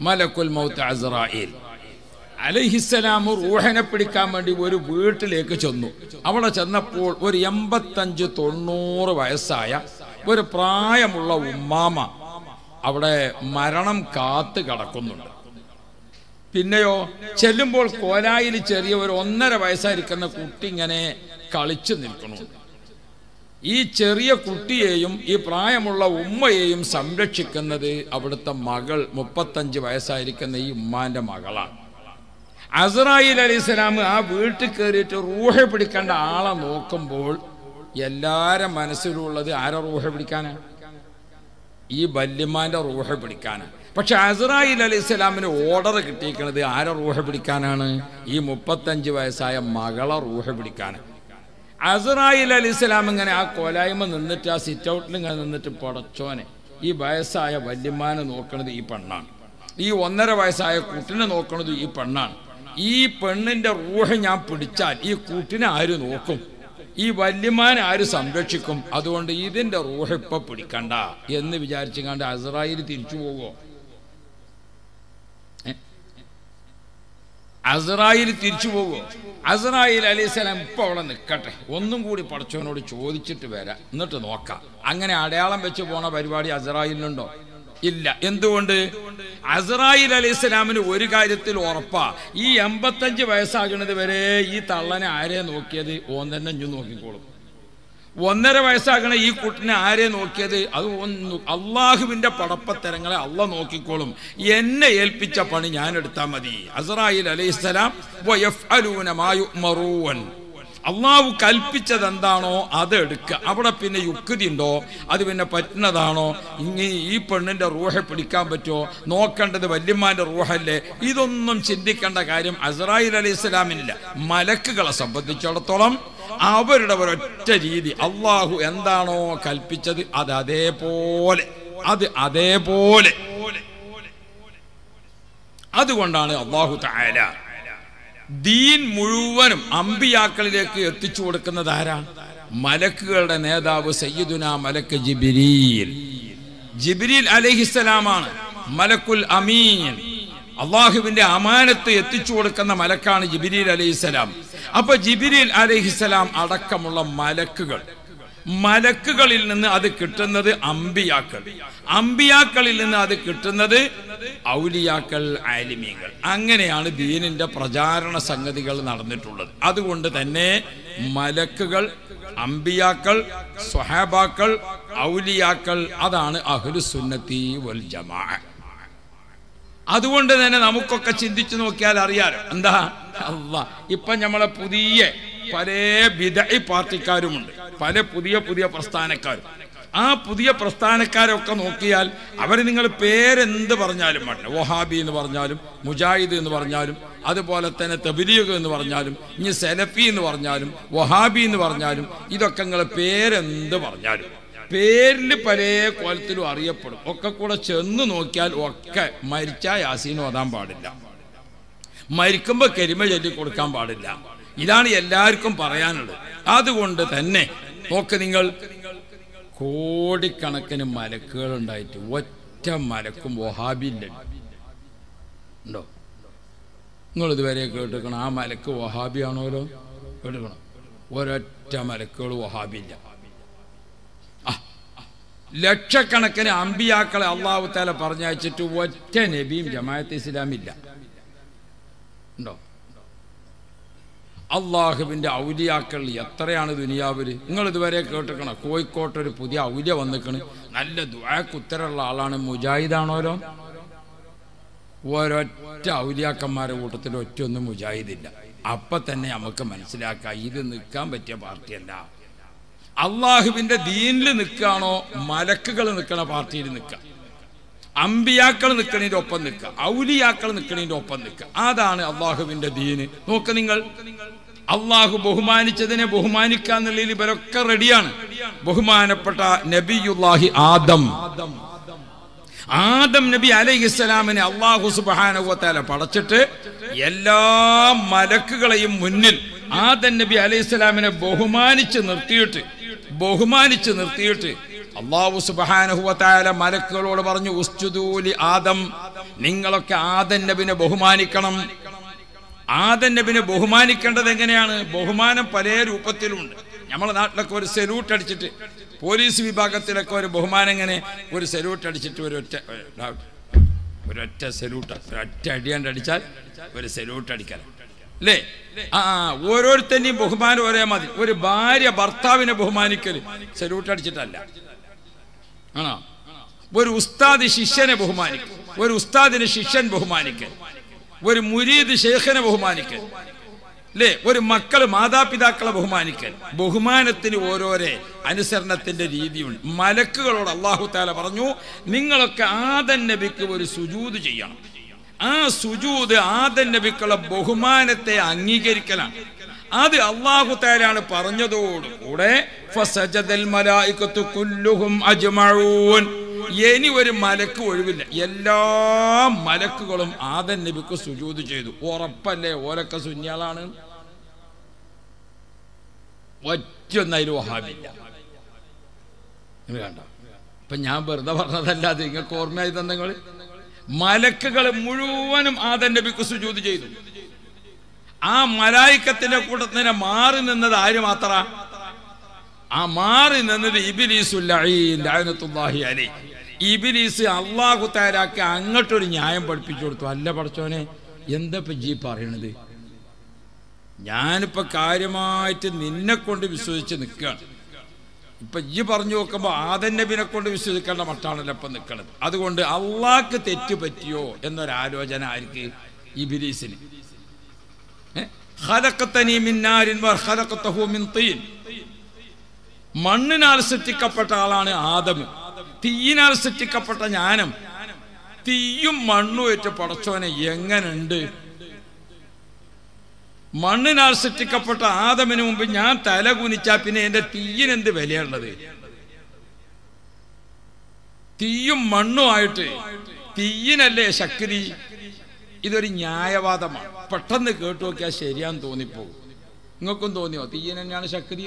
മലക്കുൽ മൗത്ത് അസ്രായേൽ. അലഹിസ്സലാം റൂഹനെ പിടിക്കാൻ വേണ്ടി ഒരു വീട്ടിലേക്ക് ചെന്നു. അവിടെ ചെന്നപ്പോൾ ഒരു എൺപത്തഞ്ച് തൊണ്ണൂറ് വയസ്സായ ഒരു പ്രായമുള്ള ഉമ്മാമ അവിടെ മരണം കാത്ത് കിടക്കുന്നുണ്ട്. പിന്നെയോ ചെല്ലുമ്പോൾ കോലായിൽ ചെറിയ ഒരു ഒന്നര വയസ്സായിരിക്കുന്ന കുട്ടി ഇങ്ങനെ കളിച്ചു നിൽക്കുന്നുണ്ട്. ഈ ചെറിയ കുട്ടിയെയും ഈ പ്രായമുള്ള ഉമ്മയെയും സംരക്ഷിക്കുന്നത് അവിടുത്തെ മകൾ മുപ്പത്തഞ്ച് വയസ്സായിരിക്കുന്ന ഈ ഉമ്മാന്റെ മകളാണ്. അസറായിൽ അലൈഹിസ്സലാം ആ വീട്ടിൽ കയറിയിട്ട് റൂഹ പിടിക്കേണ്ട ആളെ നോക്കുമ്പോൾ എല്ലാരെ മനസ്സിലുള്ളത് ആരെ റൂഹ പിടിക്കാനാണ് ഈ ബല്യമാന്റെ റൂഹ പിടിക്കാനാണ് പക്ഷെ അസറായിൽ അലി ഇസ്ലാമിന് ഓർഡർ കിട്ടിയിരിക്കുന്നത് ആരെ റൂഹ പിടിക്കാനാണ്? ഈ മുപ്പത്തഞ്ച് വയസ്സായ മകളെ റൂഹ പിടിക്കാനാണ് അസറായിൽ അലി ഇസ്ലാം ഇങ്ങനെ ആ കോലായ്മ നിന്നിട്ട് ആ സിറ്റ് ഔട്ടിൽ ഇങ്ങനെ നിന്നിട്ട് പൊടച്ചോനെ. ഈ വയസ്സായ വല്യമാനെ നോക്കണത് ഈ പെണ്ണാണ്. ഈ ഒന്നര വയസ്സായ കുട്ടിനെ നോക്കണത് ഈ പെണ്ണാണ്. ഈ പെണ്ണിന്റെ റൂഹ ഞാൻ പിടിച്ചാൽ ഈ കൂട്ടിനെ ആര് നോക്കും? ഈ വല്യമാനെ ആര് സംരക്ഷിക്കും? അതുകൊണ്ട് ഇതിന്റെ റൂഹ ഇപ്പൊ പിടിക്കണ്ട എന്ന് വിചാരിച്ചു കണ്ട് അസറായിൽ തിരിച്ചു പോവോ അസറായിൽ തിരിച്ചു പോകുമോ അസറായിൽ അലൈഹിസ്സലാം ഇപ്പൊ അവിടെ നിൽക്കട്ടെ. ഒന്നും കൂടി പടച്ചവനോട് ചോദിച്ചിട്ട് വരാം. എന്നിട്ട് നോക്കാം. അങ്ങനെ അടയാളം വെച്ച് പോണ പരിപാടി അസറായിലുണ്ടോ? ഇല്ല. എന്തുകൊണ്ട്? അസറായിൽ അലൈഹി ഒരു കാര്യത്തിൽ ഉറപ്പാ. ഈ എൺപത്തഞ്ച് വയസ്സാകുന്നത് വരെ ഈ തള്ളനെ ആരെ നോക്കിയത്? ഓൻ തന്നെ ഇഞ്ഞു നോക്കിക്കോളും. ഒന്നര വയസ്സാകണ ഈ കുട്ടിനെ ആരെ നോക്കിയത്? അത് ഒന്ന് അള്ളാഹുവിന്റെ പടപ്പത്തരങ്ങളെ അള്ള നോക്കിക്കോളും. എന്നെ ഏൽപ്പിച്ച പണി ഞാൻ എടുത്താൽ മതി. അസറായിൽ അലൈഹിസ്സലാം അള്ളാഹു കൽപ്പിച്ചത് എന്താണോ അത് എടുക്കുക. അവിടെ പിന്നെ യുക്തി ഉണ്ടോ അത് പിന്നെ പറ്റുന്നതാണോ? ഇനി ഈ പെണ്ണിന്റെ റൂഹെ പിടിക്കാൻ പറ്റുമോ? നോക്കേണ്ടത് വല്യമാന്റെ റൂഹല്ലേ? ഇതൊന്നും ചിന്തിക്കേണ്ട കാര്യം അസറായിൽ അലി ഇസ്ലാമിനില്ല മലക്കുകളെ സംബന്ധിച്ചിടത്തോളം അവരുടെ ഒരൊറ്റ രീതി. അള്ളാഹു എന്താണോ കൽപ്പിച്ചത് അത് അതേപോലെ. അത് അതേപോലെ. അതുകൊണ്ടാണ് അള്ളാഹു തായാല ദീൻ മുഴുവനും അമ്പിയാക്കളിലേക്ക് എത്തിച്ചു കൊടുക്കുന്നത് ആരാ? മലക്കുകളുടെ നേതാവ് സയ്യിദുന മലക്ക് ജിബിരിയിൽ ജിബിരിൽ അലഹിസ്സലാമാണ് മലക്കുൽ അമീൻ. അള്ളാഹുവിന്റെ അമാനത്ത് എത്തിച്ചു കൊടുക്കുന്ന മലക്കാണ് ജിബിരിൽ അലഹിസ്സലാം. അപ്പൊ ജിബിരിൽ അലഹിസ്സലാം അടക്കമുള്ള മലക്കുകൾ മലക്കുകളിൽ നിന്ന് അത് കിട്ടുന്നത് അമ്പിയാക്കൾ. അമ്പിയാക്കളിൽ നിന്ന് അത് കിട്ടുന്നത് ഔലിയാക്കൾ ആലിമീങ്ങൾ. അങ്ങനെയാണ് ദീനിന്റെ പ്രചാരണ സംഗതികൾ നടന്നിട്ടുള്ളത്. അതുകൊണ്ട് തന്നെ മലക്കുകൾ അമ്പിയാക്കൾ സ്വഹാബാക്കൾ ഔലിയാക്കൾ അതാണ് അഹ്ലുസുന്നത്തി വൽ ജമാ. അതുകൊണ്ട് തന്നെ നമുക്കൊക്കെ ചിന്തിച്ചു നോക്കിയാൽ അറിയാലോ. എന്താ? ഇപ്പൊ നമ്മളെ പുതിയ പല വിധ പാർട്ടിക്കാരുമുണ്ട്. പല പുതിയ പുതിയ പ്രസ്ഥാനക്കാർ. ആ പുതിയ പ്രസ്ഥാനക്കാരൊക്കെ നോക്കിയാൽ അവർ നിങ്ങൾ പേരെന്ത് പറഞ്ഞാലും വേണ്ട വഹാബി എന്ന് പറഞ്ഞാലും മുജാഹിദ് എന്ന് പറഞ്ഞാലും അതുപോലെ തന്നെ തബിലീഗ് എന്ന് പറഞ്ഞാലും ഇനി സെലഫി എന്ന് പറഞ്ഞാലും വഹാബി എന്ന് പറഞ്ഞാലും ഇതൊക്കെ നിങ്ങൾ പേരെന്ത് പറഞ്ഞാലും. പേരിൽ പല കോലത്തിലും അറിയപ്പെടും. ഒക്കെ കൂടെ ചെന്ന് നോക്കിയാൽ ഒക്കെ മരിച്ച യാസീൻ ഓതാൻ പാടില്ല. മരിക്കുമ്പോൾ കരിമ ചൊല്ലി കൊടുക്കാൻ പാടില്ല. ഇതാണ് എല്ലാവർക്കും പറയാനുള്ളത്. അതുകൊണ്ട് തന്നെ നോക്ക് നിങ്ങൾ. കോടിക്കണക്കിന് മലക്കുകൾ ഉണ്ടായിട്ട് ഒറ്റ മലക്കും വഹാബില്ല ഉണ്ടോ? നിങ്ങൾ ഇതുവരെ കേട്ടിരിക്കണം ആ മലക്ക് വഹാബിയാണോലോ കേട്ടിരിക്കണം. ഒരൊറ്റ മലക്കുകൾ വഹാബില്ല ലക്ഷക്കണക്കിന് അമ്പിയാക്കളെ അള്ളാഹു താല പറഞ്ഞയച്ചിട്ട് ഒറ്റ നബിയും ജമാഅത്ത് ഇസ്ലാമില്ല. ഉണ്ടോ? അള്ളാഹുവിന്റെ ഔലിയാക്കൾ എത്രയാണ് ദുനിയാവിൽ? നിങ്ങൾ ഇതുവരെ കേട്ടിക്കണം കോഴിക്കോട്ട് ഒരു പുതിയ ഔലിയ വന്നിക്കണ്. നല്ല ദ്വാക്ക് ഉത്തരമുള്ള ആളാണ് മുജാഹിദാണോലോ ഒരൊറ്റ ഔലിയാക്കന്മാരുടെ കൂട്ടത്തിൽ ഒറ്റ ഒന്നും മുജാഹിദില്ല. അപ്പൊ തന്നെ നമുക്ക് മനസ്സിലാക്കാം ഇത് നിൽക്കാൻ പറ്റിയ പാർട്ടിയല്ല. അള്ളാഹുവിന്റെ ദീനിൽ നിൽക്കുകയാണോ? മലക്കുകൾ നിൽക്കണ പാർട്ടിയിൽ നിൽക്കുക. അമ്പിയാക്കൾ നിൽക്കണതിന്റെ ഒപ്പം നിൽക്കുക. ഔലിയാക്കൾ നിൽക്കണതിന്റെ ഒപ്പം നിൽക്കുക. അതാണ് അള്ളാഹുവിന്റെ ദീന്. നോക്ക് നിങ്ങൾ. അള്ളാഹു ബഹുമാനിച്ചതിനെ ബഹുമാനിക്കാൻ നിലയിൽ ഇവരൊക്കെ റെഡിയാണ്. ബഹുമാനപ്പെട്ട നബിയുല്ലാഹി ആദം. ആദം നബി അലൈഹിസ്സലാമിനെ അള്ളാഹു സുബാനുവത്താല പടച്ചിട്ട് എല്ലാ മലക്കുകളെയും മുന്നിൽ ആദം നബി അലൈഹിസ്സലാമിനെ ബഹുമാനിച്ച് നിർത്തിയിട്ട് ബഹുമാനിച്ച് നിർത്തിയിട്ട് അള്ളാഹു സുബാനുഹുവത്തായ മലക്കുകളോട് പറഞ്ഞു ഉസ്തുദൂലി ആദം. നിങ്ങളൊക്കെ ആദൻ നബിനെ ബഹുമാനിക്കണം. ആദൻ നബിനെ ബഹുമാനിക്കേണ്ടത് എങ്ങനെയാണ്? ബഹുമാനം പല രൂപത്തിലുണ്ട്. നമ്മളെ നാട്ടിലൊക്കെ ഒരു സെലൂട്ട് അടിച്ചിട്ട് പോലീസ് വിഭാഗത്തിലൊക്കെ ഒരു ബഹുമാനം എങ്ങനെ ഒരു സെലൂട്ട് അടിച്ചിട്ട് ഒരു ഒറ്റ ഒരൊറ്റ സെലൂട്ട് ഒരൊറ്റ അടിയാണ്ട് അടിച്ചാൽ ഒരു സെലൂട്ട് അടിക്കാൻ അല്ലേ? ആ ഓരോരുത്തരെയും ബഹുമാനം ഒരേ മതി ഒരു ഭാര്യ ഭർത്താവിനെ ബഹുമാനിക്കൽ സെലൂട്ട് അടിച്ചിട്ടല്ല. ആണോ? ഒരു ഉസ്താദ് ശിഷ്യനെ ബഹുമാനിക്കും. ഒരു ഉസ്താദിന് ശിഷ്യൻ ബഹുമാനിക്കൽ ഒരു മുരീദ് ശേഖനെ ബഹുമാനിക്കൽ. അല്ലേ ഒരു മക്കൾ മാതാപിതാക്കളെ ബഹുമാനിക്കൽ. ബഹുമാനത്തിന് ഓരോരോ അനുസരണത്തിന്റെ രീതിയുണ്ട്. മലക്കുകളോട് അള്ളാഹു താല പറഞ്ഞു നിങ്ങളൊക്കെ ആദൻ നബിക്ക് ഒരു സുജൂത് ചെയ്യണം. ആ സുജൂത് ആദൻ നബിക്കുള്ള ബഹുമാനത്തെ അംഗീകരിക്കലാണ്. അത് അള്ളാഹു താലാണ് പറഞ്ഞതോടുകൂടെ ഇനി ഒരു മലക്ക് ഒഴിവില്ല. എല്ലാ മലക്കുകളും ആദൻ നബിക്ക് സുജൂത് ചെയ്തു. ഉറപ്പല്ലേ? ഓരൊക്കെ സുന്യാളാണ് ഒറ്റൊന്നതിൽ വഹാബില്ല. വേണ്ട ഇപ്പൊ ഞാൻ വെറുതെ പറഞ്ഞതല്ല അത് നിങ്ങൾക്ക് ഓർമ്മയായി തന്നെ മലക്കുകൾ മുഴുവനും ആദൻ നബിക്ക് സുജൂത് ചെയ്തു. ആ മലായിക്കത്തിന്റെ കൂട്ടത്തിന് മാറി നിന്നത് ആര് മാത്ര? ആ മാറി നിന്നത് ഇബിലീസുല്ലാഹി അലി ഇബിലീസ് അള്ളാഹു തയ്യാറാക്കി അങ്ങോട്ടൊരു ന്യായം പഠിപ്പിച്ചു കൊടുത്തു. അല്ല പഠിച്ചോനെ എന്താ ഇപ്പൊ ജി പറയണത്? ഞാനിപ്പോ കാര്യമായിട്ട് നിന്നെ കൊണ്ട് വിശ്വസിച്ച് നിൽക്കുകയാണ് ഇപ്പൊ ഈ പറഞ്ഞു നോക്കുമ്പോ ആദൻ നബിനെ കൊണ്ട് വിശ്വസിക്കേണ്ട മട്ടാണല്ലോ ഇപ്പൊ നിൽക്കണത് അതുകൊണ്ട് അള്ളാഹ്ക്ക് തെറ്റ് പറ്റിയോ എന്നൊരാലോചന ആർക്ക്? ഇബിലീസിന്. മണ്ണിനാൽ സൃഷ്ടിക്കപ്പെട്ട ആളാണ് ആദം. തീയിനാൽ സൃഷ്ടിക്കപ്പെട്ട ജ്ഞാനം തീയും മണ്ണും ഏറ്റ് പടച്ചോനെ എങ്ങനുണ്ട്? മണ്ണിനാൽ സൃഷ്ടിക്കപ്പെട്ട ആദമിന് മുമ്പ് ഞാൻ തല കുനിച്ചാ പിന്നെ എന്റെ തീയിനെന്ത് വിലയുള്ളത്? തീയും മണ്ണുമായിട്ട് തീയിനല്ലേ ശക്തി? ഇതൊരു ന്യായവാദമാണ്. പെട്ടെന്ന് കേട്ടു നോക്കിയാൽ ശരിയാന്ന് തോന്നിപ്പോകും. നിങ്ങൾക്കും തോന്നിയോ? തീയൻ തന്നെയാണ് ശക്തി?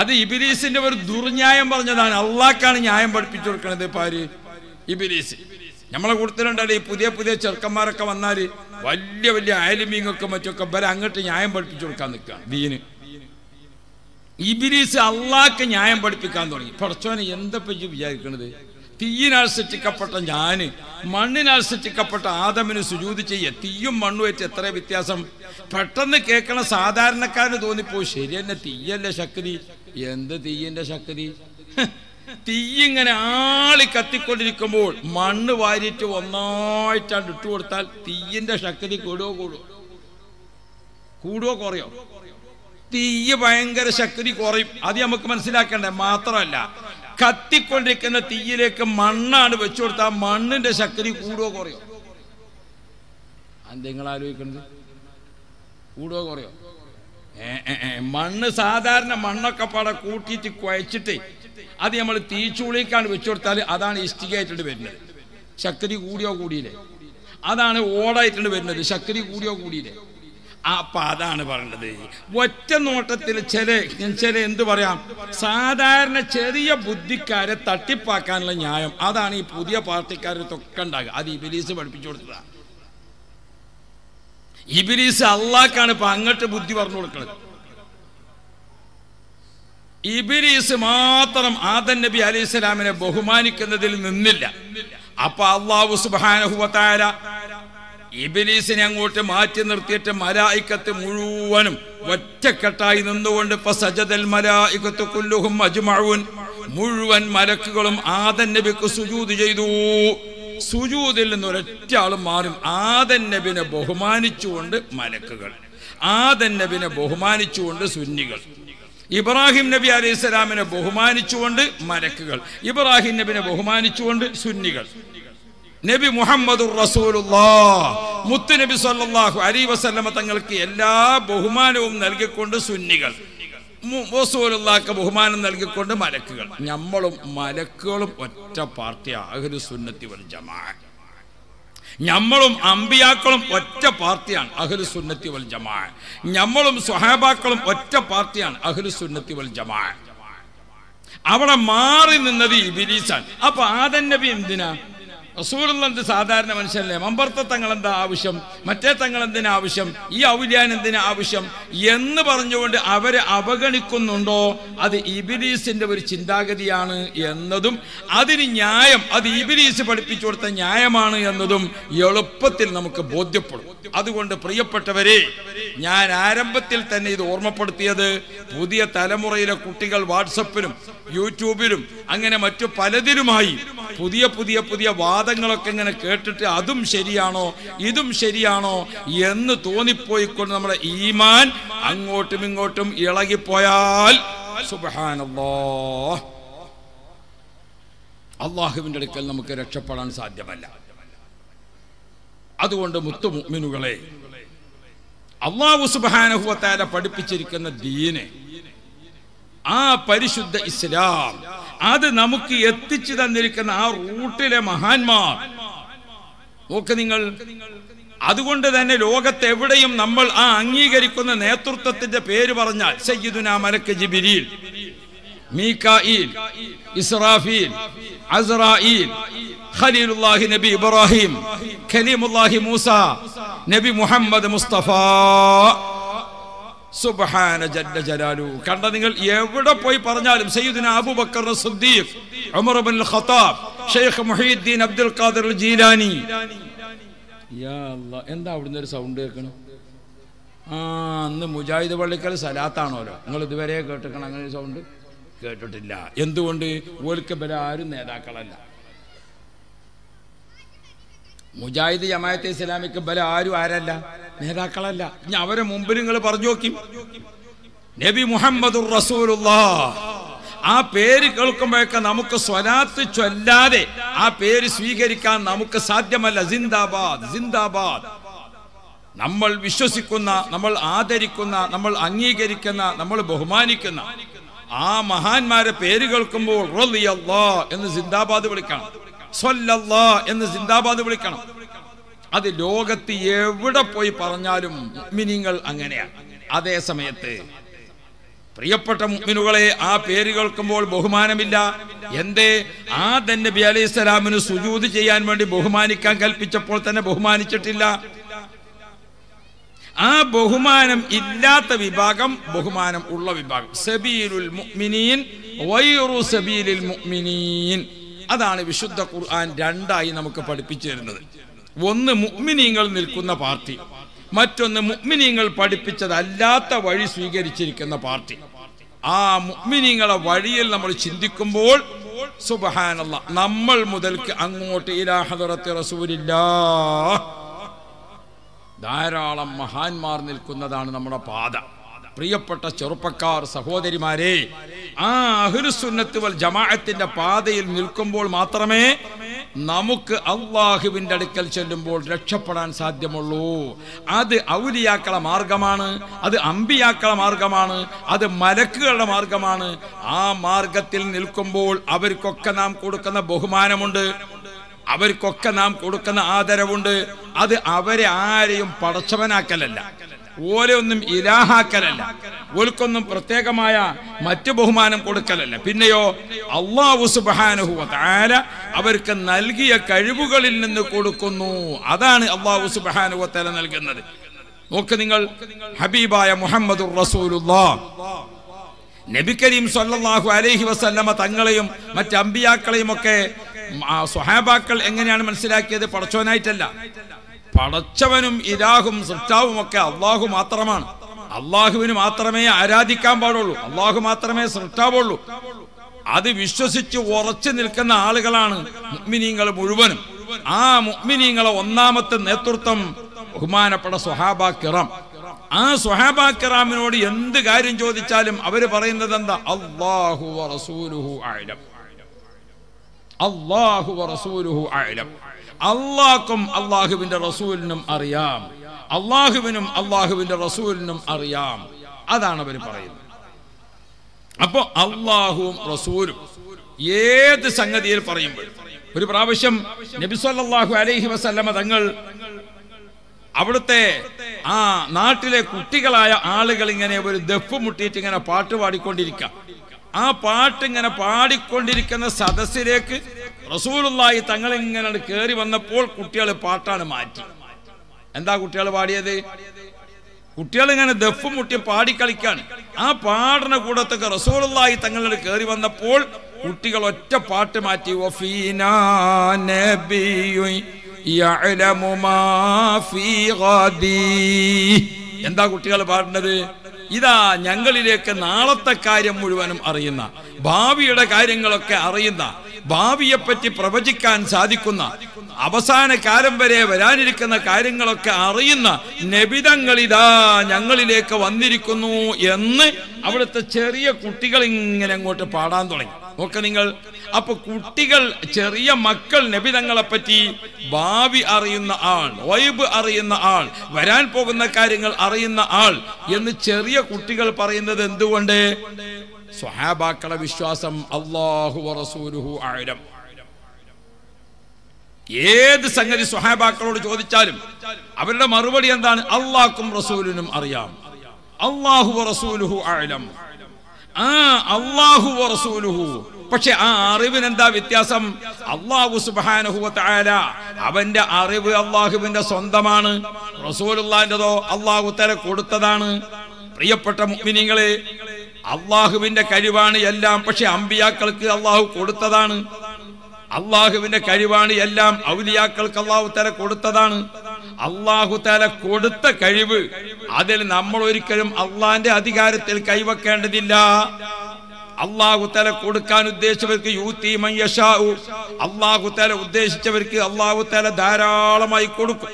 അത് ഇബിലീസിന്റെ ഒരു ദുർന്യായം പറഞ്ഞതാണ്. അള്ളാക്കാണ് ന്യായം പഠിപ്പിച്ചു കൊടുക്കണത് ആര് ഇബിലീസ്. നമ്മളെ കൂട്ടത്തിലുണ്ടല്ലോ ഈ പുതിയ പുതിയ ചെറുക്കന്മാരൊക്കെ വന്നാൽ വലിയ വലിയ ആലിമീങ്ങൊക്കെ മറ്റൊക്കെ വരെ അങ്ങോട്ട് ന്യായം പഠിപ്പിച്ചു കൊടുക്കാൻ നിൽക്കുകയാണ് ദീന്. ഇബിലീസ് അള്ളാക്ക് ന്യായം പഠിപ്പിക്കാൻ തുടങ്ങി. പടച്ചോനെ എന്താ പറ്റി വിചാരിക്കണത്? തീയിനാൽ സൃഷ്ടിക്കപ്പെട്ട ഞാൻ മണ്ണിനാൽ സൃഷ്ടിക്കപ്പെട്ട ആദമിന് സുജൂതി ചെയ്യ തീയും മണ്ണും വെച്ച് എത്ര വ്യത്യാസം? പെട്ടെന്ന് കേൾക്കണ സാധാരണക്കാരന് തോന്നിപ്പോ ശരി തന്നെ തീയല്ലേ ശക്തി? എന്ത് തീയിന്റെ ശക്തി? തീ ഇങ്ങനെ ആളി കത്തിക്കൊണ്ടിരിക്കുമ്പോൾ മണ്ണ് വാരിയിട്ട് ഒന്നായിട്ടാണ് ഇട്ടു കൊടുത്താൽ തീയിന്റെ ശക്തി കൂടുവോ കൂടുവോ? കൂടുവോ കുറയോ? തീയ് ഭയങ്കര ശക്തി കുറയും. അത് നമുക്ക് മനസ്സിലാക്കണ്ടേ? മാത്രമല്ല കത്തിക്കൊണ്ടിരിക്കുന്ന തീയിലേക്ക് മണ്ണാണ് വെച്ചു കൊടുത്താൽ മണ്ണിന്റെ ശക്തി കൂടുവോ കുറയോ? നിങ്ങൾ ആലോചിക്കുന്നത് കൂടുവോ കുറയോ? മണ്ണ് സാധാരണ മണ്ണൊക്കെ പാടെ കൂട്ടിയിട്ട് കുഴച്ചിട്ട് അത് നമ്മൾ തീച്ചുളിക്കാണ് വെച്ചു കൊടുത്താൽ അതാണ് ഇഷ്ടികയായിട്ടുണ്ട് വരുന്നത്. ശക്തി കൂടിയോ കൂടിയില്ലേ? അതാണ് ഓടായിട്ടുണ്ട് വരുന്നത്. ശക്തി കൂടിയോ കൂടിയില്ലേ? അപ്പൊ അതാണ് പറയുന്നത് ഒറ്റ നോട്ടത്തിൽ ചില ചില എന്ത് പറയാം? സാധാരണ ചെറിയ ബുദ്ധിക്കാരെ തട്ടിപ്പാക്കാനുള്ള ന്യായം. അതാണ് ഈ പുതിയ പാർട്ടിക്കാരത്തൊക്കെ ഉണ്ടാകുക. അത് ഈ ബിലീസ് പഠിപ്പിച്ചു കൊടുത്തതാണ്. ഇബിലീസ് അള്ളാക്കാണ് ഇപ്പൊ അങ്ങോട്ട് ബുദ്ധി പറഞ്ഞു കൊടുക്കുന്നത് ഇബിലീസ് മാത്രം ആദൻ നബി അലൈഹി സ്വലാമിനെ ബഹുമാനിക്കുന്നതിൽ നിന്നില്ല. അപ്പൊ അള്ളാഹു സുബാനഹുവത്താര ഇബിലീസിനെ അങ്ങോട്ട് മാറ്റി നിർത്തിയിട്ട് മലായിക്കത്ത് മുഴുവനും ഒറ്റക്കെട്ടായി നിന്നുകൊണ്ട് സജദൽ മലായിക്കത്ത് കുല്ലുഹും അജ്മഊൻ മുഴുവൻ മലക്കുകളും ആദൻ നബിക്ക് സുജൂത് ചെയ്തു. സുജൂതിൽ നിന്ന് ഒരൊറ്റ ആൾ മാറും ആദൻ നബിനെ ബഹുമാനിച്ചുകൊണ്ട് മലക്കുകൾ. ആദൻ നബിനെ ബഹുമാനിച്ചുകൊണ്ട് സുന്നികൾ. ഇബ്രാഹിം നബി അലൈഹി സ്വലാമിനെ ബഹുമാനിച്ചുകൊണ്ട് മലക്കുകൾ. ഇബ്രാഹിം നബിനെ ബഹുമാനിച്ചുകൊണ്ട് സുന്നികൾ. നബി മുഹമ്മദ് മുത്ത് നബി സല്ലല്ലാഹു അലൈഹി വസല്ലമ തങ്ങൾക്ക് എല്ലാ ബഹുമാനവും നൽകിക്കൊണ്ട് സുന്നികൾ. മു- റസൂലുള്ളാഹിക്ക് ബഹുമാനം നൽകിക്കൊണ്ട് മലക്കുകൾ. നമ്മളും മലക്കുകളും ഒറ്റ പാർട്ടിയാണ് അഹ്ലു സുന്നത്തി വൽ നമ്മളും അമ്പിയാക്കളും ഒറ്റ പാർട്ടിയാണ് അഹ്ലു സുന്നത്തി വൽ ജമാ. നമ്മളും സ്വഹാബാക്കളും ഒറ്റ പാർട്ടിയാണ് അഹ്ലു സുന്നത്തി വൽ ജമാ. അവിടെ മാറി നിന്നത് ഇബിലീസാണ്. അപ്പൊ ആദൻ നബി എന്തിനാ? റസൂലുള്ളത് സാധാരണ മനുഷ്യനല്ലേ? മമ്പർത്ത തങ്ങൾ എന്താ ആവശ്യം? മറ്റേ തങ്ങൾ എന്തിനാ ആവശ്യം? ഈ ഔലിയാൻ എന്തിനാ ആവശ്യം? എന്ന് പറഞ്ഞുകൊണ്ട് അവരെ അവഗണിക്കുന്നുണ്ടോ? അത് ഇബിലീസിന്റെ ഒരു ചിന്താഗതിയാണ് എന്നതും അതിന് ന്യായം അത് ഇബിലീസ് പഠിപ്പിച്ചു കൊടുത്ത ന്യായമാണ് എന്നതും എളുപ്പത്തിൽ നമുക്ക് ബോധ്യപ്പെടും. അതുകൊണ്ട് പ്രിയപ്പെട്ടവരെ ഞാൻ ആരംഭത്തിൽ തന്നെ ഇത് ഓർമ്മപ്പെടുത്തിയത് പുതിയ തലമുറയിലെ കുട്ടികൾ വാട്സപ്പിലും യൂട്യൂബിലും അങ്ങനെ മറ്റു പലതിലുമായി പുതിയ പുതിയ പുതിയ വാദങ്ങളൊക്കെ ഇങ്ങനെ കേട്ടിട്ട് അതും ശരിയാണോ ഇതും ശരിയാണോ എന്ന് തോന്നിപ്പോയിക്കൊണ്ട് നമ്മുടെ ഈമാൻ അങ്ങോട്ടും ഇങ്ങോട്ടും ഇളകിപ്പോയാൽ സുബഹാനല്ലോ അള്ളാഹുവിന്റെ അടുക്കൽ നമുക്ക് രക്ഷപ്പെടാൻ സാധ്യമല്ല. അതുകൊണ്ട് മുത്തുമിനുകളെ അള്ളാഹു സുബാനഹുവത്താല പഠിപ്പിച്ചിരിക്കുന്ന ദീനെ ആ പരിശുദ്ധ ഇസ്ലാം അത് നമുക്ക് എത്തിച്ചു തന്നിരിക്കുന്ന ആ റൂട്ടിലെ മഹാന്മാർ. നോക്ക് നിങ്ങൾ. അതുകൊണ്ട് തന്നെ ലോകത്ത് എവിടെയും നമ്മൾ ആ അംഗീകരിക്കുന്ന നേതൃത്വത്തിന്റെ പേര് പറഞ്ഞാൽ സയ്യിദുന മലക്ക് ജിബിരിൽ മീകായിൽ ഇസ്രാഫീൽ അസ്രായിൽ ഖലീലുല്ലാഹി നബി ഇബ്രാഹിം ഖലീമുല്ലാഹി മൂസ നബി മുഹമ്മദ് മുസ്തഫ. സുബ്ഹാന ജല്ല ജലാലു. കണ്ട നിങ്ങൾ എവിടെ പോയി പറഞ്ഞാലും സയ്യിദുന Abubakar Siddique Umar Ibnul Khattab Sheikh Muhiyuddin Abdul Qadir Jilani. യാ അല്ലാ എന്താ അവിടുന്ന് ഒരു സൗണ്ട് കേൾക്കണം? ആ അന്ന് മുജാഹിദ് പള്ളിക്കൽ സലാത്താണോലോ? നിങ്ങൾ ഇതുവരെ കേട്ടിക്കണം അങ്ങനെ ഒരു സൗണ്ട് കേട്ടിട്ടില്ല. എന്തുകൊണ്ട്? ഓൽക്ക് ആരും നേതാക്കളല്ല. മുജാഹിദ് ജമാഅത്തെ ഇസ്ലാമിക്ക് ബല ആരും ആരല്ല? നേതാക്കളല്ല. ഇനി അവരെ മുമ്പിൽ നിങ്ങൾ പറഞ്ഞു നോക്കി. നബി മുഹമ്മദ് ആ പേര് കേൾക്കുമ്പോഴൊക്കെ നമുക്ക് സ്വലാത്ത് ചൊല്ലാതെ ആ പേര് സ്വീകരിക്കാൻ നമുക്ക് സാധ്യമല്ല. ജിന്ദാബാദ് ജിന്ദാബാദ്. നമ്മൾ വിശ്വസിക്കുന്ന നമ്മൾ ആദരിക്കുന്ന നമ്മൾ അംഗീകരിക്കുന്ന നമ്മൾ ബഹുമാനിക്കുന്ന ആ മഹാന്മാരെ പേര് കേൾക്കുമ്പോൾ എന്ന് ജിന്ദാബാദ് വിളിക്കണം. എന്ന് ജിന്ദാബാദ് വിളിക്കണം. അത് ലോകത്ത് എവിടെ പോയി പറഞ്ഞാലും മിനിങ്ങൾ അങ്ങനെയാണ്. അതേ സമയത്ത് പ്രിയപ്പെട്ട മുഅ്മിനുകളെ ആ പേര് കേൾക്കുമ്പോൾ ബഹുമാനമില്ല. എന്തേ? ആദൻ ബി അലൈഹി സ്വലാമിന് സുജൂത് ചെയ്യാൻ വേണ്ടി ബഹുമാനിക്കാൻ കൽപ്പിച്ചപ്പോൾ തന്നെ ബഹുമാനിച്ചിട്ടില്ല. ആ ബഹുമാനം ഇല്ലാത്ത വിഭാഗം ബഹുമാനം ഉള്ള വിഭാഗം. സബീലുൽ മുഅ്മിനീൻ വൈറു സബീലിൽ മുഅ്മിനീൻ. അതാണ് വിശുദ്ധ ഖുർആൻ രണ്ടായി നമുക്ക് പഠിപ്പിച്ചു തരുന്നത്. ഒന്ന് മുഅ്മിനീങ്ങൾ നിൽക്കുന്ന പാർട്ടി. മറ്റൊന്ന് മുഗ്മിനീങ്ങൾ പഠിപ്പിച്ചതല്ലാത്ത വഴി സ്വീകരിച്ചിരിക്കുന്ന പാർട്ടി. ആ മുഗ്മിനീങ്ങളെ വഴിയിൽ നമ്മൾ ചിന്തിക്കുമ്പോൾ സുബഹാനല്ല നമ്മൾ മുതൽക്ക് അങ്ങോട്ട് ഇലാ ഹദറത്തി റസൂലില്ലാ. ധാരാളം മഹാന്മാർ നിൽക്കുന്നതാണ് നമ്മുടെ പാത. പ്രിയപ്പെട്ട ചെറുപ്പക്കാർ സഹോദരിമാരെ ആ അഹുരുസുന്നത്തുവൽ ജമാഅത്തിന്റെ പാതയിൽ നിൽക്കുമ്പോൾ മാത്രമേ നമുക്ക് അള്ളാഹുവിന്റെ അടുക്കൽ ചെല്ലുമ്പോൾ രക്ഷപ്പെടാൻ സാധ്യമുള്ളൂ. അത് ഔലിയാക്കള മാർഗമാണ് അത് അമ്പിയാക്കള മാർഗമാണ് അത് മലക്കുകളുടെ മാർഗമാണ്. ആ മാർഗത്തിൽ നിൽക്കുമ്പോൾ അവർക്കൊക്കെ നാം കൊടുക്കുന്ന ബഹുമാനമുണ്ട് അവർക്കൊക്കെ നാം കൊടുക്കുന്ന ആദരവുണ്ട്. അത് അവരെ ആരെയും പടച്ചവനാക്കലല്ല. ഓരെ ഒന്നും ഇലാഹാക്കലല്ല. ഓൽക്കൊന്നും പ്രത്യേകമായ മറ്റു ബഹുമാനം കൊടുക്കലല്ല. പിന്നെയോ അള്ളാഹു സുബാനുഹുവ താര അവർക്ക് നൽകിയ കഴിവുകളിൽ നിന്ന് കൊടുക്കുന്നു. അതാണ് അള്ളാഹു സുബാനുഹ തല നൽകുന്നത്. നോക്ക് നിങ്ങൾ ഹബീബായ മുഹമ്മദ് നബി കരീം സല്ലാഹു അലൈഹി വസല്ലമ തങ്ങളെയും മറ്റു അമ്പിയാക്കളെയും ഒക്കെ സ്വഹാബാക്കൾ എങ്ങനെയാണ് മനസ്സിലാക്കിയത്? പടച്ചവനായിട്ടല്ല പടച്ചവനും ഇലാഹും സൃഷ്ടാവും ഒക്കെ അള്ളാഹു മാത്രമാണ്. അള്ളാഹുവിന് മാത്രമേ ആരാധിക്കാൻ പാടുള്ളൂ. അള്ളാഹു മാത്രമേ സൃഷ്ടാവുള്ളൂ. അത് വിശ്വസിച്ച് ഉറച്ചു നിൽക്കുന്ന ആളുകളാണ് മുഗ്മിനീങ്ങൾ മുഴുവനും. ആ മുഗ്മിനീങ്ങളെ ഒന്നാമത്തെ നേതൃത്വം ബഹുമാനപ്പെട്ട സ്വഹാബ കിറാം. ആ സ്വഹാബ കിറാമിനോട് എന്ത് കാര്യം ചോദിച്ചാലും അവർ പറയുന്നത് എന്താ? അള്ളാഹു അള്ളാഹു അഅലം. അള്ളാഹ്ക്കും അള്ളാഹുവിന്റെ റസൂലിനും അറിയാം. അള്ളാഹുവിനും അള്ളാഹുവിന്റെ റസൂലിനും അറിയാം. അതാണ് അവർ പറയുന്നത്. അപ്പോ അള്ളാഹുവും റസൂലും ഏത് സംഗതിയിൽ പറയുമ്പോൾ ഒരു പ്രാവശ്യം നബിസ്വല്ലാഹു അലൈഹി വസല്ലമ തങ്ങൾ അവിടുത്തെ ആ നാട്ടിലെ കുട്ടികളായ ആളുകൾ ഇങ്ങനെ ഒരു ദഫ് മുട്ടിയിട്ട് ഇങ്ങനെ പാട്ട് പാടിക്കൊണ്ടിരിക്കുക ആ പാട്ട് ഇങ്ങനെ പാടിക്കൊണ്ടിരിക്കുന്ന സദസ്സിലേക്ക് റസൂലുള്ളാഹി തങ്ങളിങ്ങനെ കയറി വന്നപ്പോൾ കുട്ടികൾ പാട്ടാണ് മാറ്റി. എന്താ കുട്ടികൾ പാടിയത്? കുട്ടികൾ ഇങ്ങനെ ദഫ് മുട്ടി പാടിക്കളിക്കാണ് ആ പാടുന്ന കൂടത്തൊക്കെ റസൂലുള്ളാഹി തങ്ങളുടെ കയറി വന്നപ്പോൾ കുട്ടികൾ ഒറ്റ പാട്ട് മാറ്റി. എന്താ കുട്ടികൾ പാടുന്നത് ഇതാ ഞങ്ങളിലേക്ക് നാളത്തെ കാര്യം മുഴുവനും അറിയുന്ന ഭാവിയുടെ കാര്യങ്ങളൊക്കെ അറിയുന്ന ഭാവിയെപ്പറ്റി പ്രവചിക്കാൻ സാധിക്കുന്ന അവസാന കാലം വരെ വരാനിരിക്കുന്ന കാര്യങ്ങളൊക്കെ അറിയുന്ന നബിതങ്ങൾ ഇതാ ഞങ്ങളിലേക്ക് വന്നിരിക്കുന്നു എന്ന് അവിടുത്തെ ചെറിയ കുട്ടികൾ ഇങ്ങനെ അങ്ങോട്ട് പാടാൻ തുടങ്ങി. നോക്ക നിങ്ങൾ അപ്പൊ കുട്ടികൾ ചെറിയ മക്കൾ നബിതങ്ങളെ പറ്റി ഭാവി അറിയുന്ന ആൾ വൈബ് അറിയുന്ന ആൾ വരാൻ പോകുന്ന കാര്യങ്ങൾ അറിയുന്ന ആൾ എന്ന് ചെറിയ കുട്ടികൾ പറയുന്നത് എന്തുകൊണ്ട്? സ്വഹാബാക്കളെ വിശ്വാസം അള്ളാഹു റസൂലുഹു ആയിരം. ഏത് സംഗതി സ്വഹാബാക്കളോട് ചോദിച്ചാലും അവരുടെ മറുപടി എന്താണ്? അള്ളാഹ്ക്കും റസൂലിനും അറിയാം. അള്ളാഹു റസൂലുഹു ആയിരം. ആ അള്ളാഹു റസൂലുഹു. പക്ഷെ ആ അറിവിന് എന്താ വ്യത്യാസം? അള്ളാഹു സുബാനഹു അവന്റെ അറിവ് അള്ളാഹുവിന്റെ സ്വന്തമാണ്. റസൂലുള്ളാന്റെതോ അള്ളാഹു തല കൊടുത്തതാണ്. പ്രിയപ്പെട്ട മുഅ്മിനീങ്ങളെ അള്ളാഹുവിന്റെ കഴിവാണ് എല്ലാം. പക്ഷെ അമ്പിയാക്കൾക്ക് അള്ളാഹു കൊടുത്തതാണ്. അള്ളാഹുവിന്റെ കഴിവാണ് എല്ലാം. ഔലിയാക്കൾക്ക് അള്ളാഹു തല കൊടുത്തതാണ്. അള്ളാഹു തല കൊടുത്ത കഴിവ് അതിൽ നമ്മൾ ഒരിക്കലും അള്ളാന്റെ അധികാരത്തിൽ കൈവക്കേണ്ടതില്ല. അള്ളാഹു തല കൊടുക്കാൻ ഉദ്ദേശിച്ചവർക്ക് യൂത്തി മയ്യഷാവു അള്ളാഹു തല ഉദ്ദേശിച്ചവർക്ക് അള്ളാഹു തല ധാരാളമായി കൊടുക്കും.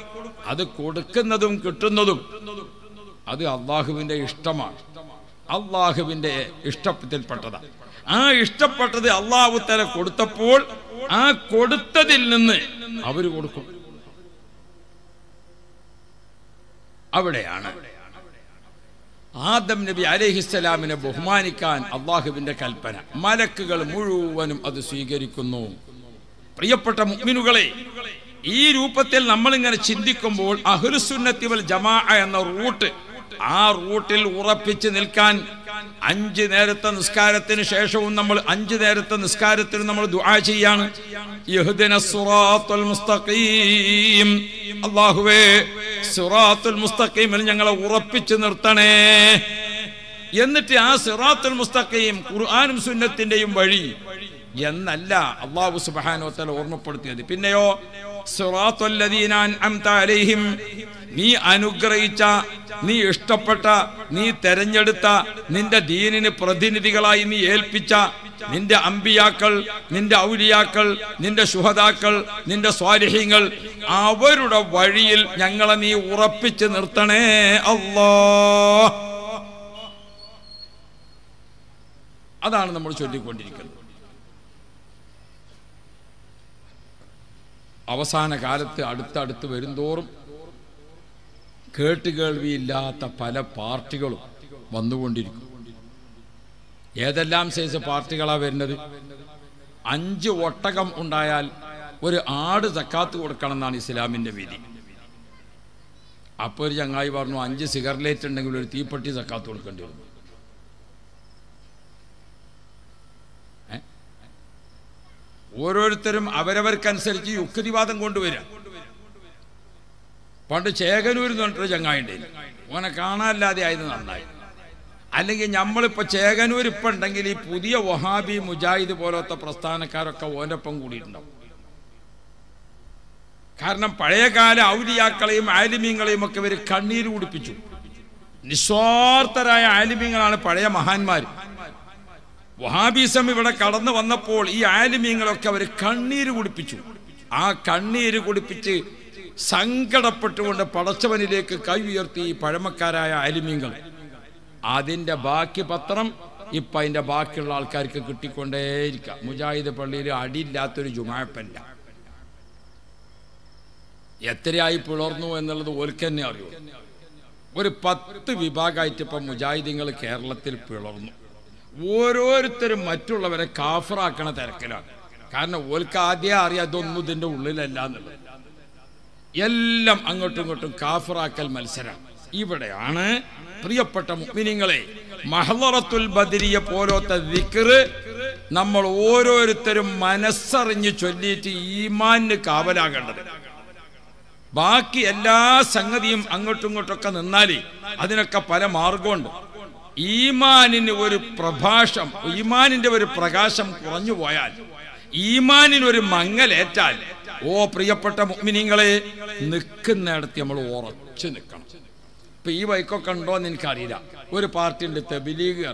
അത് കൊടുക്കുന്നതും കിട്ടുന്നതും അത് അള്ളാഹുവിന്റെ ഇഷ്ടമാണ്. അള്ളാഹുവിന്റെ ഇഷ്ടത്തിൽപ്പെട്ടതാണ് ആ ഇഷ്ടപ്പെട്ടത് അള്ളാഹു തല കൊടുത്തപ്പോൾ ആ കൊടുത്തതിൽ നിന്ന് അവർ കൊടുക്കും. അവിടെയാണ് ആദം നബി അലഹിസ്സലാമിനെ ബഹുമാനിക്കാൻ അള്ളാഹുവിന്റെ കൽപ്പന. മലക്കുകൾ മുഴുവനും അത് സ്വീകരിക്കുന്നു. പ്രിയപ്പെട്ട മുഗ്മിനുകളെ ഈ രൂപത്തിൽ നമ്മളിങ്ങനെ ചിന്തിക്കുമ്പോൾ അഹുൽ വൽ ജമാ എന്ന റൂട്ട് ആ റൂട്ടിൽ ഉറപ്പിച്ച് നിൽക്കാൻ അഞ്ച് നേരത്തെ നിസ്കാരത്തിന് ശേഷവും നമ്മൾ അഞ്ച് നേരത്തെ നിസ്കാരത്തിന് നമ്മൾ ദുആ ചെയ്യാണ്. മുസ്തഖീം. അല്ലാഹുവേ സിറാത്തുൽ മുസ്തഖീമിൽ ഞങ്ങളെ ഉറപ്പിച്ച് നിർത്തണേ. എന്നിട്ട് ആ സിറാത്തുൽ മുസ്തഖീം ഖുർആനും സുന്നത്തിന്റെയും വഴി എന്നല്ല അള്ളാഹു വതആല ഓർമ്മപ്പെടുത്തിയത്. പിന്നെയോ അലൈഹിം. നീ അനുഗ്രഹിച്ച നീ ഇഷ്ടപ്പെട്ട നീ തെരഞ്ഞെടുത്ത നിന്റെ ദീനിന് പ്രതിനിധികളായി നീ ഏൽപ്പിച്ച നിന്റെ അമ്പിയാക്കൾ നിന്റെ ഔലിയാക്കൾ നിന്റെ ശുഹതാക്കൾ നിന്റെ സ്വാരഹ്യങ്ങൾ അവരുടെ വഴിയിൽ ഞങ്ങളെ നീ ഉറപ്പിച്ച് നിർത്തണേ അല്ലോ. അതാണ് നമ്മൾ ചൊല്ലിക്കൊണ്ടിരിക്കുന്നത്. അവസാന കാലത്ത് അടുത്തടുത്ത് വരുംതോറും കേട്ടുകേൾവിയില്ലാത്ത പല പാർട്ടികളും വന്നുകൊണ്ടിരിക്കും. ഏതെല്ലാം സൈസ് പാർട്ടികളാണ് വരുന്നത്? അഞ്ച് ഒട്ടകം ഉണ്ടായാൽ ഒരു ആട് തക്കാത്ത് കൊടുക്കണം എന്നാണ് ഇസ്ലാമിന്റെ വിധി. അപ്പോൾ ഒരു ചങ്ങായി പറഞ്ഞു അഞ്ച് സിഗർലേറ്റ് ഉണ്ടെങ്കിൽ ഒരു തീപ്പെട്ടി തക്കാത്ത് കൊടുക്കേണ്ടി വരും ഓരോരുത്തരും അവരവർക്കനുസരിച്ച് യുക്തിവാദം കൊണ്ടുവരിക. പണ്ട് ചേകനൂരിൽ എന്ന് പറഞ്ഞിട്ട് ഓനെ കാണാനില്ലാതെ ആയത് നന്നായി. അല്ലെങ്കിൽ നമ്മളിപ്പോൾ ചേകനൂർ ഇപ്പം ഉണ്ടെങ്കിൽ ഈ പുതിയ വഹാബി മുജാഹിദ് പോലത്തെ പ്രസ്ഥാനക്കാരൊക്കെ ഓനൊപ്പം കൂടിയിട്ടുണ്ടാവും. കാരണം പഴയകാല ഔലിയാക്കളെയും ആലിമീങ്ങളെയും ഒക്കെ ഇവർ കണ്ണീര് കുടിപ്പിച്ചു. നിസ്വാർത്ഥരായ ആലിമീങ്ങളാണ് പഴയ മഹാന്മാർ വഹാബിസം ഇവിടെ കടന്നു വന്നപ്പോൾ ഈ ആലിമീങ്ങളൊക്കെ അവർ കണ്ണീര് കുടിപ്പിച്ചു. ആ കണ്ണീര് കുടിപ്പിച്ച് സങ്കടപ്പെട്ടുകൊണ്ട് പടച്ചവനിലേക്ക് കൈ ഉയർത്തി ഈ പഴമക്കാരായ ആലിമീങ്ങൾ. അതിന്റെ ബാക്കി പത്രം ഇപ്പം അതിന്റെ ബാക്കിയുള്ള ആൾക്കാർക്ക് കിട്ടിക്കൊണ്ടേയിരിക്കുക മുജാഹിദ് പള്ളിയിൽ അടിയില്ലാത്തൊരു ജുമാപ്പല്ല. എത്രയായി പിളർന്നു എന്നുള്ളത് ഓൽക്കന്നെ അറിയൂ ഒരു പത്ത് വിഭാഗമായിട്ട് ഇപ്പം മുജാഹിദീങ്ങൾ കേരളത്തിൽ പിളർന്നു. ഓരോരുത്തരും മറ്റുള്ളവരെ കാഫറാക്കണ തിരക്കിലാണ്. കാരണം ഓൽക്ക് ആദ്യം അറിയാം ഒന്നും ഇതിന്റെ ഉള്ളിലല്ല എന്നുള്ളത്. എല്ലാം അങ്ങോട്ടും ഇങ്ങോട്ടും കാഫറാക്കൽ മത്സരം. ഇവിടെയാണ് പ്രിയപ്പെട്ട മുഅ്മിനീങ്ങളെ മഹലറത്തുൽ ബദരിയെ പോലത്തെ ദിക്റ് നമ്മൾ ഓരോരുത്തരും മനസ്സറിഞ്ഞ് ചൊല്ലിയിട്ട് ഈമാന് കാവലാകേണ്ടത്. ബാക്കി എല്ലാ സംഗതിയും അങ്ങോട്ടും ഇങ്ങോട്ടൊക്കെ നിന്നാലേ അതിനൊക്കെ പല മാർഗമുണ്ട് ഈമാനിന് ഒരു പ്രഭാഷം ഈമാനിന്റെ ഒരു പ്രകാശം കുറഞ്ഞു പോയാൽ ഈമാനിന് ഒരു മങ്ങലേറ്റാൽ ഓ പ്രിയപ്പെട്ട മുഗ്മിനിങ്ങളെ നിൽക്കുന്നിടത്ത് നമ്മൾ ഉറച്ചു നിൽക്കണം. ഇപ്പൊ ഈ വൈക്കൊക്കെ ഉണ്ടോ എന്ന് എനിക്കറിയില്ല. ഒരു പാർട്ടി ഉണ്ട് തെബിലീഗ്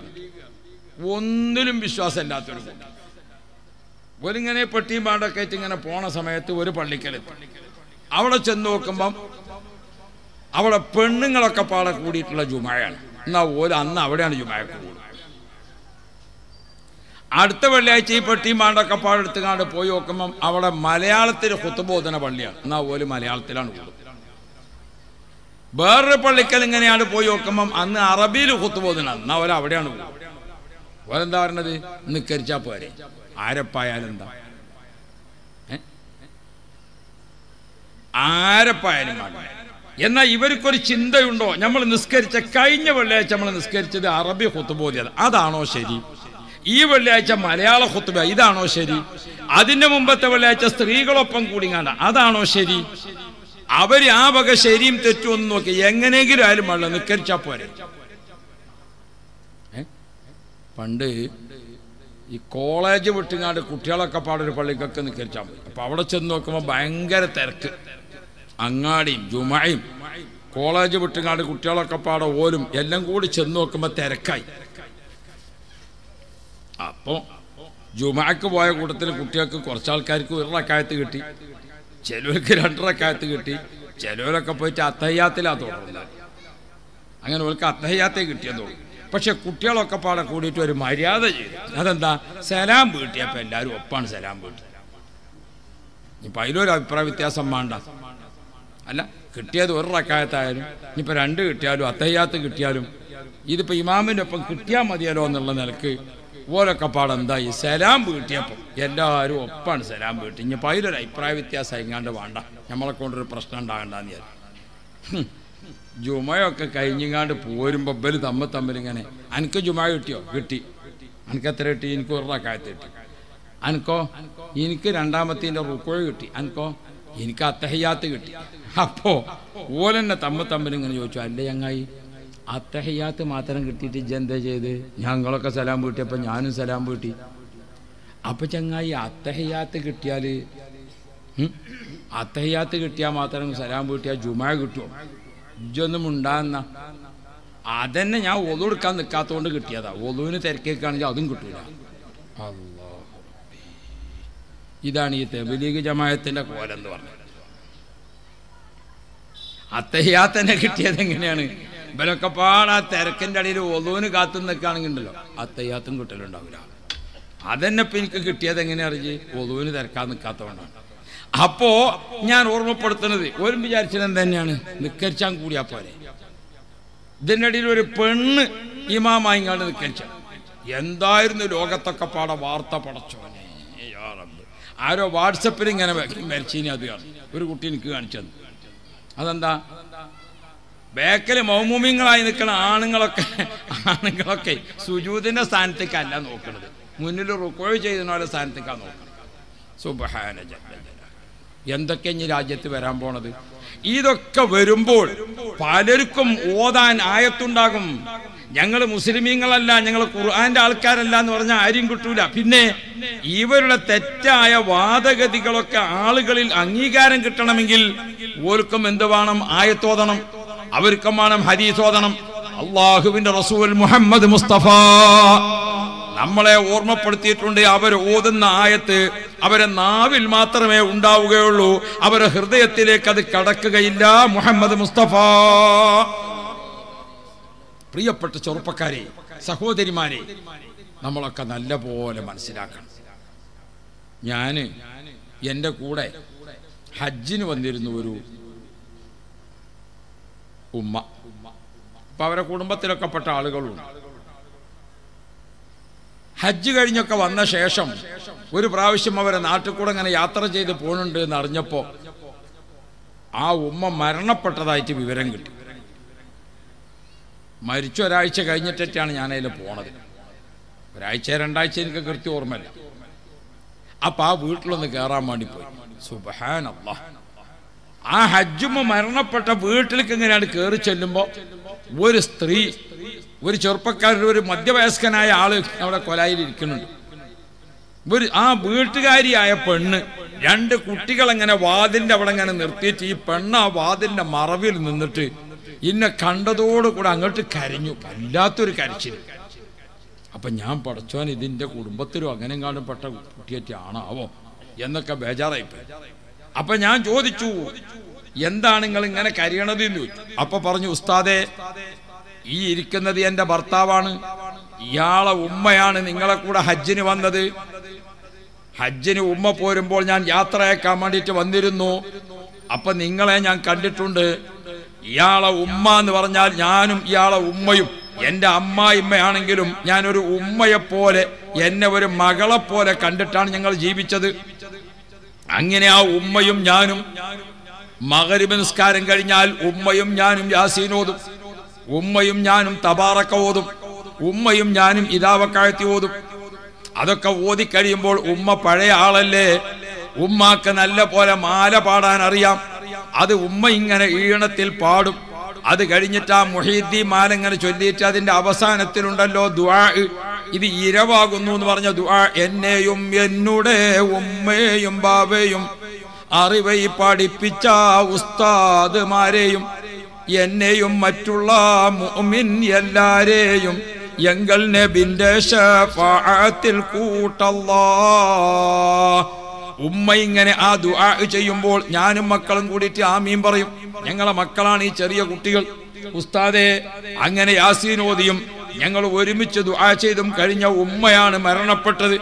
ഒന്നിലും വിശ്വാസമില്ലാത്തൊരു കൂട്ടം. ഒരിങ്ങനെ പെട്ടിയും പാടൊക്കെ ആയിട്ട് ഇങ്ങനെ പോണ സമയത്ത് ഒരു പള്ളിക്കലെത്തി അവിടെ ചെന്ന് നോക്കുമ്പം അവിടെ പെണ്ണുങ്ങളൊക്കെ പാടെ കൂടിയിട്ടുള്ള ജുമായാണ്. എന്നാ ഓര് അന്ന് അവിടെയാണ് ജുമായക്ക് കൂടുന്നത് അടുത്ത വെള്ളിയാഴ്ച ഈ പെട്ടിയും പാണ്ടൊക്കെ പാടെടുത്തുകാണ്ട് പോയി നോക്കുമ്പം അവിടെ മലയാളത്തിൽ കുത്തുബോധന പള്ളിയാണ്. എന്നാ ഓര് മലയാളത്തിലാണ് കൂടുന്നത് വേറൊരു പള്ളിക്കൽ ഇങ്ങനെയാണ് പോയി നോക്കുമ്പം അന്ന് അറബിയിൽ കുത്തുബോധന എന്നാ ഓല അവിടെയാണ് കൂടുന്നത് ഓലെന്താ പറഞ്ഞത് നിക്കരിച്ചാ പോരെ. ആരപ്പായാലും എന്താ? ഏ? ആരപ്പായാലും പാടില്ല. എന്നാൽ ഇവർക്കൊരു ചിന്തയുണ്ടോ? നമ്മൾ നിസ്കരിച്ച കഴിഞ്ഞ വെള്ളിയാഴ്ച നമ്മൾ നിസ്കരിച്ചത് അറബി ഹുത്തുബോധിയത് അതാണോ ശരി? ഈ വെള്ളിയാഴ്ച മലയാള ഹുത്തുബ ഇതാണോ ശരി? അതിന്റെ മുമ്പത്തെ വെള്ളിയാഴ്ച സ്ത്രീകളൊപ്പം കൂടിങ്ങാണ്ട അതാണോ ശരി? അവർ ആ വക ശരിയും തെറ്റും ഒന്ന് നോക്കി എങ്ങനെയെങ്കിലും ആയാലും വെള്ളം നിസ്കരിച്ചാ പോരെ. പണ്ട് ഈ കോളേജ് വിട്ടുങ്ങാണ്ട് കുട്ടികളൊക്കെ പാടൊരു പള്ളിക്കൊക്കെ നിൽക്കരിച്ചാൽ മതി. അപ്പൊ അവിടെ ചെന്ന് നോക്കുമ്പോൾ ഭയങ്കര തിരക്ക്. അങ്ങാടിയും ജുമായും കോളേജ് വിട്ടുങ്ങാണ്ട് കുട്ടികളൊക്കെ പാടെ ഓലും എല്ലാം കൂടി ചെന്ന് നോക്കുമ്പോൾ തിരക്കായി. അപ്പോൾ ജുമാക്ക് പോയ കൂട്ടത്തിൽ കുട്ടികൾക്ക് കുറച്ച് ആൾക്കാർക്ക് ഒരു റക്കായത്ത് കിട്ടി. ചിലവർക്ക് രണ്ടരക്കായത്ത് കിട്ടി. ചിലവരൊക്കെ പോയിട്ട് അത്തയ്യാത്തിലാ തുടർന്നത് അങ്ങനെ അവർക്ക് അത്തയ്യാത്തേ കിട്ടിയതുള്ളൂ പക്ഷെ കുട്ടികളൊക്കെ പാടെ കൂടിയിട്ട് ഒരു മര്യാദ ചെയ്തു. അതെന്താ? സലാം വീട്ടിയപ്പോൾ എല്ലാവരും ഒപ്പാണ് സലാം വീട്ടി ഇപ്പം അതിലൊരു അഭിപ്രായ വ്യത്യാസം വേണ്ട. അല്ല കിട്ടിയത് ഒരു റക്കായത്തായാലും ഇനിയിപ്പോൾ രണ്ട് കിട്ടിയാലും അത്തയ്യാത്ത് കിട്ടിയാലും ഇതിപ്പോൾ ഇമാമിന്റെ ഒപ്പം കിട്ടിയാൽ മതിയല്ലോ എന്നുള്ള നിലയ്ക്ക് ഓരൊക്കെ പാടെന്തായി? സലാം വീട്ടിയപ്പോൾ എല്ലാവരും ഒപ്പാണ് സലാം വീട്ടി. ഇനിയിപ്പോൾ അതിലൊരു അഭിപ്രായ വ്യത്യാസം എങ്ങാണ്ട് വേണ്ട. നമ്മളെ കൊണ്ടൊരു പ്രശ്നം ഉണ്ടാകണ്ടെന്ന് വിചാരിച്ചു. ജുമയൊക്കെ കഴിഞ്ഞിങ്ങാണ്ട് പോരുമ്പോൾ ബൽ തമ്മിൽ തമ്മിൽ ഇങ്ങനെ അനക്ക് ജുമ കിട്ടിയോ? കിട്ടി. അനക്ക് എത്ര കിട്ടി? എനിക്ക് ഒരു റക്കായത്ത് കിട്ടി. അനക്കോ? എനിക്ക് രണ്ടാമത്തെ റുക്കോഴ് കിട്ടി. അനക്കോ? എനിക്ക് അത്തഹയ്യാത്ത് കിട്ടി. അപ്പോ ഓലെന്നെ തമ്മ തമ്മിൽ ഇങ്ങനെ ചോദിച്ചു അല്ലേ ചങ്ങായി അത്തഹയ്യാത്ത് മാത്രം കിട്ടിയിട്ട് ഇജ്ജ് ചെയ്ത്? ഞങ്ങളൊക്കെ സലാം വീട്ടിയപ്പോൾ ഞാനും സലാം വീട്ടി. അപ്പൊ ചങ്ങായി അത്തഹയ്യാത്ത് കിട്ടിയാൽ അത്തഹയ്യാത്ത് കിട്ടിയാൽ മാത്രം സലാം വീട്ടിയാൽ ജുമാ കിട്ടുമോ ഇജ്ജൊന്നും ഉണ്ടാകുന്ന അതന്നെ ഞാൻ ഒതു എടുക്കാൻ നിൽക്കാത്തതുകൊണ്ട് കിട്ടിയതാ. ഒതുവിന് തിരക്കേക്കാണെങ്കിൽ അതും കിട്ടൂല. ഇതാണ് ഈ തെബലീഗ് ജമായത്തിന്റെ കോലെന്ന് പറഞ്ഞത്. അത്തഹ്യാത്തന്നെ കിട്ടിയത് എങ്ങനെയാണ്? ഇവരൊക്കെ പാട് ആ തിരക്കിന്റെ അടിയിൽ ഒതുവിന് കാത്തു നിൽക്കുകയാണെങ്കിൽ ഉണ്ടല്ലോ അത്തഹ്യാത്തും കിട്ടലുണ്ടാവില്ല അതന്നെ ഇപ്പൊ എനിക്ക് കിട്ടിയത് എങ്ങനെയാ അറിഞ്ഞ് ഒതുവിന് തിരക്കാൻ നിൽക്കാത്തതുകൊണ്ടാണ്. അപ്പോ ഞാൻ ഓർമ്മപ്പെടുത്തുന്നത് ഒരു വിചാരിച്ചത് തന്നെയാണ് നിക്കരിച്ചാൻ കൂടിയാ പോലെ ഇതിന്റെ ഇടയിൽ ഒരു പെണ്ണ് ഇമാമായി ഇമാമായിങ്ങാണ്ട് നിക്കരിച്ച. എന്തായിരുന്നു ലോകത്തൊക്കെ പാടെ വാർത്ത പടച്ചോനെ റബ്ബ്. ആരോ വാട്സപ്പിൽ ഇങ്ങനെ മരിച്ചിനി അത് ഒരു കുട്ടി എനിക്ക് കാണിച്ചു തന്നു. അതെന്താ? ബേക്കൽ മൗമൂമിങ്ങളായി നിൽക്കുന്ന ആണുങ്ങളൊക്കെ ആണുങ്ങളൊക്കെ സുജൂതിന്റെ സ്ഥാനത്തേക്കല്ല നോക്കുന്നത് മുന്നിൽ റുക്കോഴ് ചെയ്യുന്ന സ്ഥാനത്തേക്കാണ് നോക്കുന്നത് സുബഹാന. എന്തൊക്കെ ഇനി രാജ്യത്ത് വരാൻ പോണത്? ഇതൊക്കെ വരുമ്പോൾ പലർക്കും ഓതാൻ ആയത്തുണ്ടാകും. ഞങ്ങൾ മുസ്ലിമീങ്ങളല്ല ഞങ്ങൾ ഖുർആന്റെ ആൾക്കാരല്ല എന്ന് പറഞ്ഞാൽ ആരും കിട്ടൂല. പിന്നെ ഇവരുടെ തെറ്റായ വാദഗതികളൊക്കെ ആളുകളിൽ അംഗീകാരം കിട്ടണമെങ്കിൽ ഓർക്കും എന്ത് വേണം? ആയത്തോതണം അവർക്കും വേണം ഹരീസോദണം അള്ളാഹുവിന്റെ റസൂൽ മുഹമ്മദ് മുസ്തഫ. നമ്മളെ ഓർമ്മപ്പെടുത്തിയിട്ടുണ്ട് അവർ ഓതുന്ന ആയത്ത് അവരെ നാവിൽ മാത്രമേ ഉണ്ടാവുകയുള്ളൂ. അവരെ ഹൃദയത്തിലേക്ക് അത് കടക്കുകയില്ല മുഹമ്മദ് മുസ്തഫ. പ്രിയപ്പെട്ട ചെറുപ്പക്കാരെ സഹോദരിമാരെ നമ്മളൊക്കെ നല്ല പോലെ മനസ്സിലാക്കണം. ഞാൻ എന്റെ കൂടെ ഹജ്ജിന് വന്നിരുന്ന ഒരു ഉമ്മ. അപ്പൊ അവരെ കുടുംബത്തിലൊക്കെ പെട്ട ആളുകളുണ്ട്. ഹജ്ജ് കഴിഞ്ഞൊക്കെ വന്ന ശേഷം ഒരു പ്രാവശ്യം അവരെ നാട്ടിൽ കൂടെ ഇങ്ങനെ യാത്ര ചെയ്ത് പോകുന്നുണ്ട് എന്ന് അറിഞ്ഞപ്പോ ആ ഉമ്മ മരണപ്പെട്ടതായിട്ട് വിവരം കിട്ടി. മരിച്ച ഒരാഴ്ച കഴിഞ്ഞിട്ടാണ് ഞാൻ പോണത്. ഒരാഴ്ച രണ്ടാഴ്ച എനിക്ക് കൃത്യം ഓർമ്മയില്ല. അപ്പൊ ആ വീട്ടിലൊന്ന് കയറാൻ വേണ്ടി പോയി. സുബഹാനല്ലാ. ആ ഹജ്ജുമ്മ മരണപ്പെട്ട വീട്ടിലേക്ക് ഇങ്ങനെയാണ് കയറി ചെല്ലുമ്പോൾ ഒരു സ്ത്രീ ഒരു ചെറുപ്പക്കാരൻ ഒരു മധ്യവയസ്കനായ ആൾ അവിടെ കൊലായിൽ ഇരിക്കുന്നുണ്ട്. ഒരു ആ വീട്ടുകാരിയായ പെണ്ണ് രണ്ട് കുട്ടികളെങ്ങനെ വാതിന്റെ അവിടെ അങ്ങനെ നിർത്തിയിട്ട് ഈ പെണ്ണ് ആ വാതിന്റെ മറവിൽ നിന്നിട്ട് ഇന്നെ കണ്ടതോടുകൂടെ അങ്ങോട്ട് കരഞ്ഞു. വല്ലാത്തൊരു കരച്ചിൽ. അപ്പൊ ഞാൻ പഠിച്ചവൻ ഇതിന്റെ കുടുംബത്തിലും അങ്ങനെ കാണും പെട്ട കുട്ടിയേറ്റാണാവോ എന്നൊക്കെ ബേജാറായിപ്പോയി. അപ്പൊ ഞാൻ ചോദിച്ചു എന്താണ് നിങ്ങൾ ഇങ്ങനെ കരയണത് എന്ന് ചോദിച്ചു. അപ്പൊ പറഞ്ഞു ഉസ്താദേ ഈ ഇരിക്കുന്നത് എന്റെ ഭർത്താവാണ്. ഇയാളെ ഉമ്മയാണ് നിങ്ങളെ കൂടെ ഹജ്ജിന് വന്നത്. ഹജ്ജിന് ഉമ്മ പോരുമ്പോൾ ഞാൻ യാത്രയാക്കാൻ വേണ്ടിയിട്ട് വന്നിരുന്നു. അപ്പൊ നിങ്ങളെ ഞാൻ കണ്ടിട്ടുണ്ട്. ഇയാളെ ഉമ്മ എന്ന് പറഞ്ഞാൽ ഞാനും ഇയാളെ ഉമ്മയും. എന്റെ അമ്മായിമ്മയാണെങ്കിലും ഞാനൊരു ഉമ്മയെപ്പോലെ എന്നെ ഒരു മകളെപ്പോലെ പോലെ കണ്ടിട്ടാണ് ഞങ്ങൾ ജീവിച്ചത്. അങ്ങനെ ആ ഉമ്മയും ഞാനും മകരിബ് നിസ്കാരം കഴിഞ്ഞാൽ ഉമ്മയും ഞാനും യാസീനോതും ഉമ്മയും ഞാനും തബാറക്ക ഓതും ഉമ്മയും ഞാനും ഇതാവക്കാഴ്ത്തി ഓതും അതൊക്കെ ഓതി കഴിയുമ്പോൾ ഉമ്മ പഴയ ആളല്ലേ? ഉമ്മാക്ക് നല്ല പോലെ മാല പാടാൻ അറിയാം. അത് ഉമ്മ ഇങ്ങനെ ഈണത്തിൽ പാടും. അത് കഴിഞ്ഞിട്ട് ആ മൊഹീദ്ദീൻ മാലങ്ങനെ ചൊല്ലിയിട്ട് അതിന്റെ അവസാനത്തിലുണ്ടല്ലോ ദുആ. ഇത് ഇരവാകുന്നു എന്ന് പറഞ്ഞ ദുആ. എന്നെയും എന്നുടെ ഉമ്മയെയും ബാബയും അറിവൈ പഠിപ്പിച്ച ഉസ്താദ്മാരെയും എന്നെയും മറ്റുള്ള മുഅ്മിൻ എല്ലാരെയും എങ്കൽ നബിന്റെ ഷഫാഅത്തിൽ കൂട്ടല്ലാ. ഉമ്മ ഇങ്ങനെ ആ ദുആ ചെയ്യുമ്പോൾ ഞാനും മക്കളും കൂടിയിട്ട് ആമീൻ പറയും. ഞങ്ങളെ മക്കളാണ് ഈ ചെറിയ കുട്ടികൾ. ഉസ്താദെ അങ്ങനെ യാസീൻ ഓതിയും ഞങ്ങൾ ഒരുമിച്ച് ദുആ ചെയ്തും കഴിഞ്ഞ ഉമ്മയാണ് മരണപ്പെട്ടത്.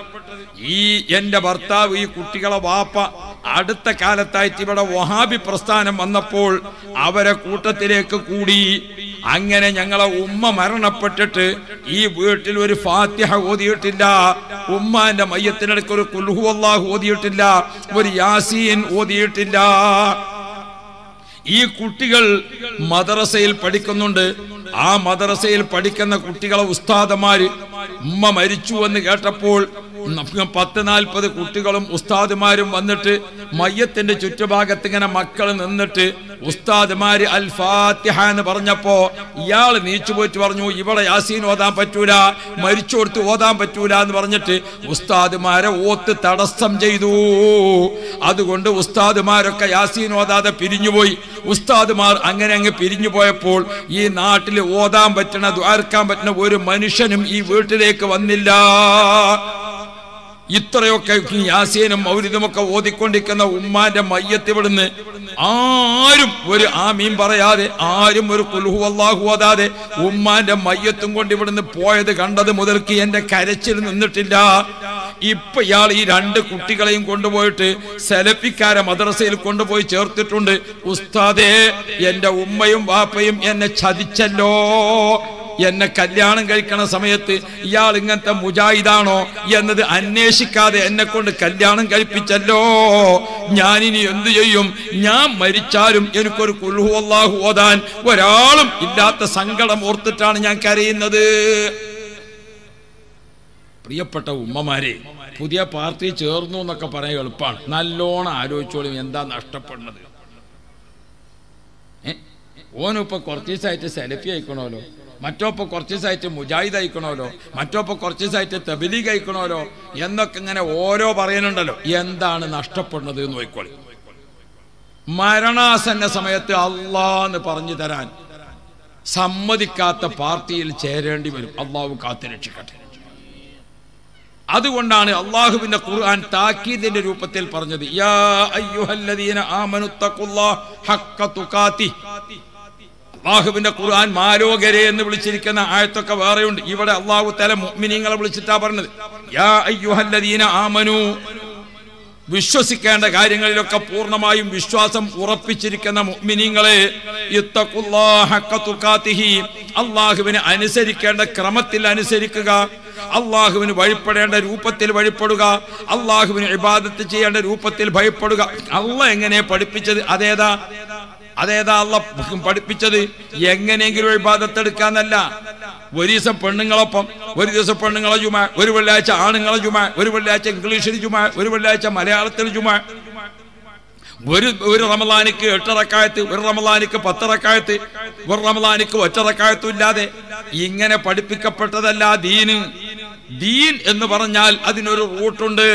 ഈ എന്റെ ഭർത്താവ് ഈ കുട്ടികളെ വാപ്പ അടുത്ത കാലത്തായിട്ട് ഇവിടെ വഹാബി പ്രസ്ഥാനം വന്നപ്പോൾ അവരെ കൂട്ടത്തിലേക്ക് കൂടി. അങ്ങനെ ഞങ്ങളെ ഉമ്മ മരണപ്പെട്ടിട്ട് ഈ വീട്ടിൽ ഒരു ഫാത്തിഹ ഓതിയിട്ടില്ല. ഉമ്മാന്റെ മയ്യത്തിനടുക്ക് ഒരു കുൽഹു ഓതിയിട്ടില്ല. ഒരു യാസീൻ ഓതിയിട്ടില്ല. ഈ കുട്ടികൾ മദ്രസയിൽ പഠിക്കുന്നുണ്ട്. ആ മദ്രസയിൽ പഠിക്കുന്ന കുട്ടികളെ ഉസ്താദമാര് ഉമ്മ മരിച്ചു എന്ന് കേട്ടപ്പോൾ പത്ത് നാൽപ്പത് കുട്ടികളും ഉസ്താദുമാരും വന്നിട്ട് മയ്യത്തിന്റെ ചുറ്റുഭാഗത്ത് ഇങ്ങനെ മക്കൾ നിന്നിട്ട് ഉസ്താദുമാര് അൽ ഫാത്തിഹ എന്ന് പറഞ്ഞപ്പോ ഇയാൾ നീച്ചു പോയിട്ട് പറഞ്ഞു ഇവിടെ യാസീൻ ഓതാൻ പറ്റൂല മരിച്ചോടുത്ത് ഓതാൻ പറ്റൂല എന്ന് പറഞ്ഞിട്ട് ഉസ്താദുമാരെ ഓത്ത് തടസ്സം ചെയ്തു. അതുകൊണ്ട് ഉസ്താദുമാരൊക്കെ യാസീൻ ഓതാതെ പിരിഞ്ഞുപോയി ഉസ്താദുമാർ അങ്ങനെ അങ്ങ് പിരിഞ്ഞു പോയപ്പോൾ ഈ നാട്ടിൽ ഓതാൻ പറ്റണ ദ്വാർക്കാൻ പറ്റണ ഒരു മനുഷ്യനും ഈ വീട്ടിലേക്ക് വന്നില്ല. ഇത്രയൊക്കെ യാസീനും മൗരിതുമൊക്കെ ഓതിക്കൊണ്ടിരിക്കുന്ന ഉമ്മാന്റെ മയ്യത്ത് ഇവിടുന്ന് ആരും ഒരു ആമീൻ പറയാതെ ആരും ഒരു കുൽഹു അല്ലാഹു ഓതാതെ ഉമ്മാന്റെ മയ്യത്തും കൊണ്ട് ഇവിടുന്ന് പോയത് കണ്ടത് മുതൽക്ക് എന്റെ കരച്ചിൽ നിന്നിട്ടില്ല. ഇപ്പൊ ഇയാൾ ഈ രണ്ട് കുട്ടികളെയും കൊണ്ടുപോയിട്ട് സെലപ്പിക്കാരെ മദ്രസയിൽ കൊണ്ടുപോയി ചേർത്തിട്ടുണ്ട്. ഉസ്താദേ എന്റെ ഉമ്മയും വാപ്പയും എന്നെ ചതിച്ചല്ലോ. എന്നെ കല്യാണം കഴിക്കണ സമയത്ത് ഇയാൾ ഇങ്ങനത്തെ മുജാഹിദാണോ എന്നത് അന്വേഷിക്കാതെ എന്നെ കൊണ്ട് കല്യാണം കഴിപ്പിച്ചല്ലോ. ഞാനിനി എന്തു ചെയ്യും? ഞാൻ മരിച്ചാലും എനിക്കൊരു കുൽഹുവല്ലാഹു ഓതാൻ ഒരാളും ഇല്ലാത്ത സങ്കടം ഓർത്തിട്ടാണ് ഞാൻ കരയുന്നത്. പ്രിയപ്പെട്ട ഉമ്മമാരെ പുതിയ പാർട്ടി ചേർന്നു എന്നൊക്കെ പറയാൻ എളുപ്പമാണ്. നല്ലോണം ആലോചിച്ചോളും എന്താ നഷ്ടപ്പെടുന്നത്? ഓനിപ്പോ കുറച്ച് ദിവസമായിട്ട് സെലഫി അയക്കണമല്ലോ. മറ്റോ ഇപ്പൊ കുറച്ച് ദിവസമായിട്ട് മുജാഹിദ് അയക്കണമല്ലോ മറ്റോ ഇപ്പൊ കുറച്ച് ദിവസമായിട്ട് തബലീഗ് അയക്കണമല്ലോ എന്നൊക്കെ ഇങ്ങനെ ഓരോ പറയുന്നുണ്ടല്ലോ എന്താണ് നഷ്ടപ്പെടുന്നത് എന്ന് നോക്കിക്കോളി. മരണാസന്ന സമയത്ത് അള്ളാന്ന് പറഞ്ഞു തരാൻ സമ്മതിക്കാത്ത പാർട്ടിയിൽ ചേരേണ്ടി വരും. അള്ളാഹു കാത്തു രക്ഷിക്കട്ടെ. അതുകൊണ്ടാണ് അള്ളാഹുവിന്റെ ഖുർആൻ താക്കീദിന്റെ രൂപത്തിൽ പറഞ്ഞത് യാ അയ്യുഹല്ലദീന ആമനു തഖുല്ലാഹ ഹഖ്ക അള്ളാഹുവിന്റെ ഖുർആൻ മാലോകരെ എന്ന് വിളിച്ചിരിക്കുന്ന ആയത്തൊക്കെ വേറെയുണ്ട്. ഇവിടെ അള്ളാഹു തല മുഅ്മിനീങ്ങളെ വിളിച്ചിട്ടാ പറഞ്ഞത്. യാ അയ്യുഹല്ലദീന ആമനു. വിശ്വസിക്കേണ്ട കാര്യങ്ങളിലൊക്കെ പൂർണമായും വിശ്വാസം ഉറപ്പിച്ചിരിക്കുന്ന മുഅ്മിനീങ്ങളെ അള്ളാഹുവിനെ അനുസരിക്കേണ്ട ക്രമത്തിൽ അനുസരിക്കുക. അള്ളാഹുവിന് വഴിപ്പെടേണ്ട രൂപത്തിൽ വഴിപ്പെടുക. അള്ളാഹുവിന് ഇബാദത്ത് ചെയ്യേണ്ട രൂപത്തിൽ ഭയപ്പെടുക. അള്ള എങ്ങനെ പഠിപ്പിച്ചത്? അതേതാ? അതേതാ അള്ള പഠിപ്പിച്ചത്? എങ്ങനെയെങ്കിലും ഒരു പാദത്തെടുക്കാന്നല്ല ഒരു ദിവസം പെണ്ണുങ്ങളൊപ്പം ഒരു ദിവസം പെണ്ണുങ്ങളെ ചുമ ഒരു വെള്ളിയാഴ്ച ആണുങ്ങളെ ചുമ ഒരു വെള്ളിയാഴ്ച ഇംഗ്ലീഷിൽ ചുമ ഒരു വെള്ളിയാഴ്ച മലയാളത്തിൽ ചുമ ഒരു ഒരു റമലാനിക്ക് എട്ടറക്കായത്ത് ഒരു റമലാനിക്ക് പത്തറക്കായത്ത് ഒരു റമലാനിക്ക് ഒറ്ററക്കായത്തും ഇല്ലാതെ ഇങ്ങനെ പഠിപ്പിക്കപ്പെട്ടതല്ല ദീന്. ദീൻ എന്ന് പറഞ്ഞാൽ അതിനൊരു റൂട്ടുണ്ട്.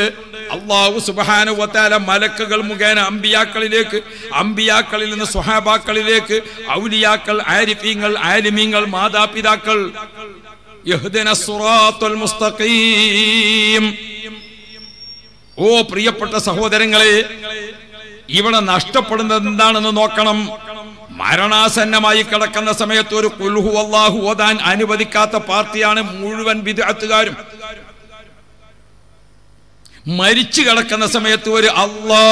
അള്ളാഹു സുബാനുവത്താല മലക്കുകൾ മുഖേന അമ്പിയാക്കളിലേക്ക് അമ്പിയാക്കളിൽ നിന്ന് സുഹാബാക്കളിലേക്ക് ഔലിയാക്കൾ ആരിഫീങ്ങൾ ആലിമീങ്ങൾ മാതാപിതാക്കൾ. ഓ പ്രിയപ്പെട്ട സഹോദരങ്ങളെ ഇവിടെ നഷ്ടപ്പെടുന്നത് എന്താണെന്ന് നോക്കണം. മരണാസന്നമായി കിടക്കുന്ന സമയത്ത് ഒരു കുൽഹു അള്ളാഹു ഓതാൻ അനുവദിക്കാത്ത പാർട്ടിയാണ് മുഴുവൻ വിദഗ്ധക്കാരും മരിച്ചു കിടക്കുന്ന സമയത്ത് ഒരു അള്ളാ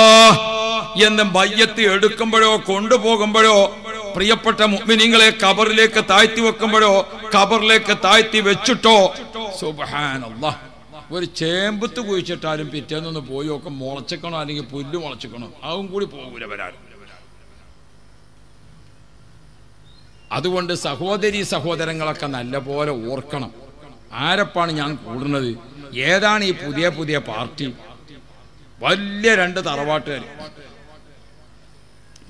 എന്ന് ബയ്യത്ത് എടുക്കുമ്പോഴോ കൊണ്ടുപോകുമ്പോഴോ പ്രിയപ്പെട്ട മുഅ്മിനീങ്ങളെ കബറിലേക്ക് താഴ്ത്തി വെക്കുമ്പോഴോ കബറിലേക്ക് താഴ്ത്തി വെച്ചിട്ടോ? സുബ്ഹാനല്ലാഹ്. ഒരു ചേമ്പത്ത് കുഴിച്ചിട്ടാലും പിറ്റേന്നൊന്ന് പോയി ഒക്കെ മുളച്ചിക്കണോ? അല്ലെങ്കിൽ പുല്ല് മുളച്ചിക്കണോ? അതും കൂടി പോകൂല വരാൻ. അതുകൊണ്ട് സഹോദരി സഹോദരങ്ങളൊക്കെ നല്ല പോലെ ഓർക്കണം. ആരപ്പാണ് ഞാൻ കൂടുന്നത്? ഏതാണ് ഈ പുതിയ പുതിയ പാർട്ടി? വലിയ രണ്ട് തറവാട്ടുകാർ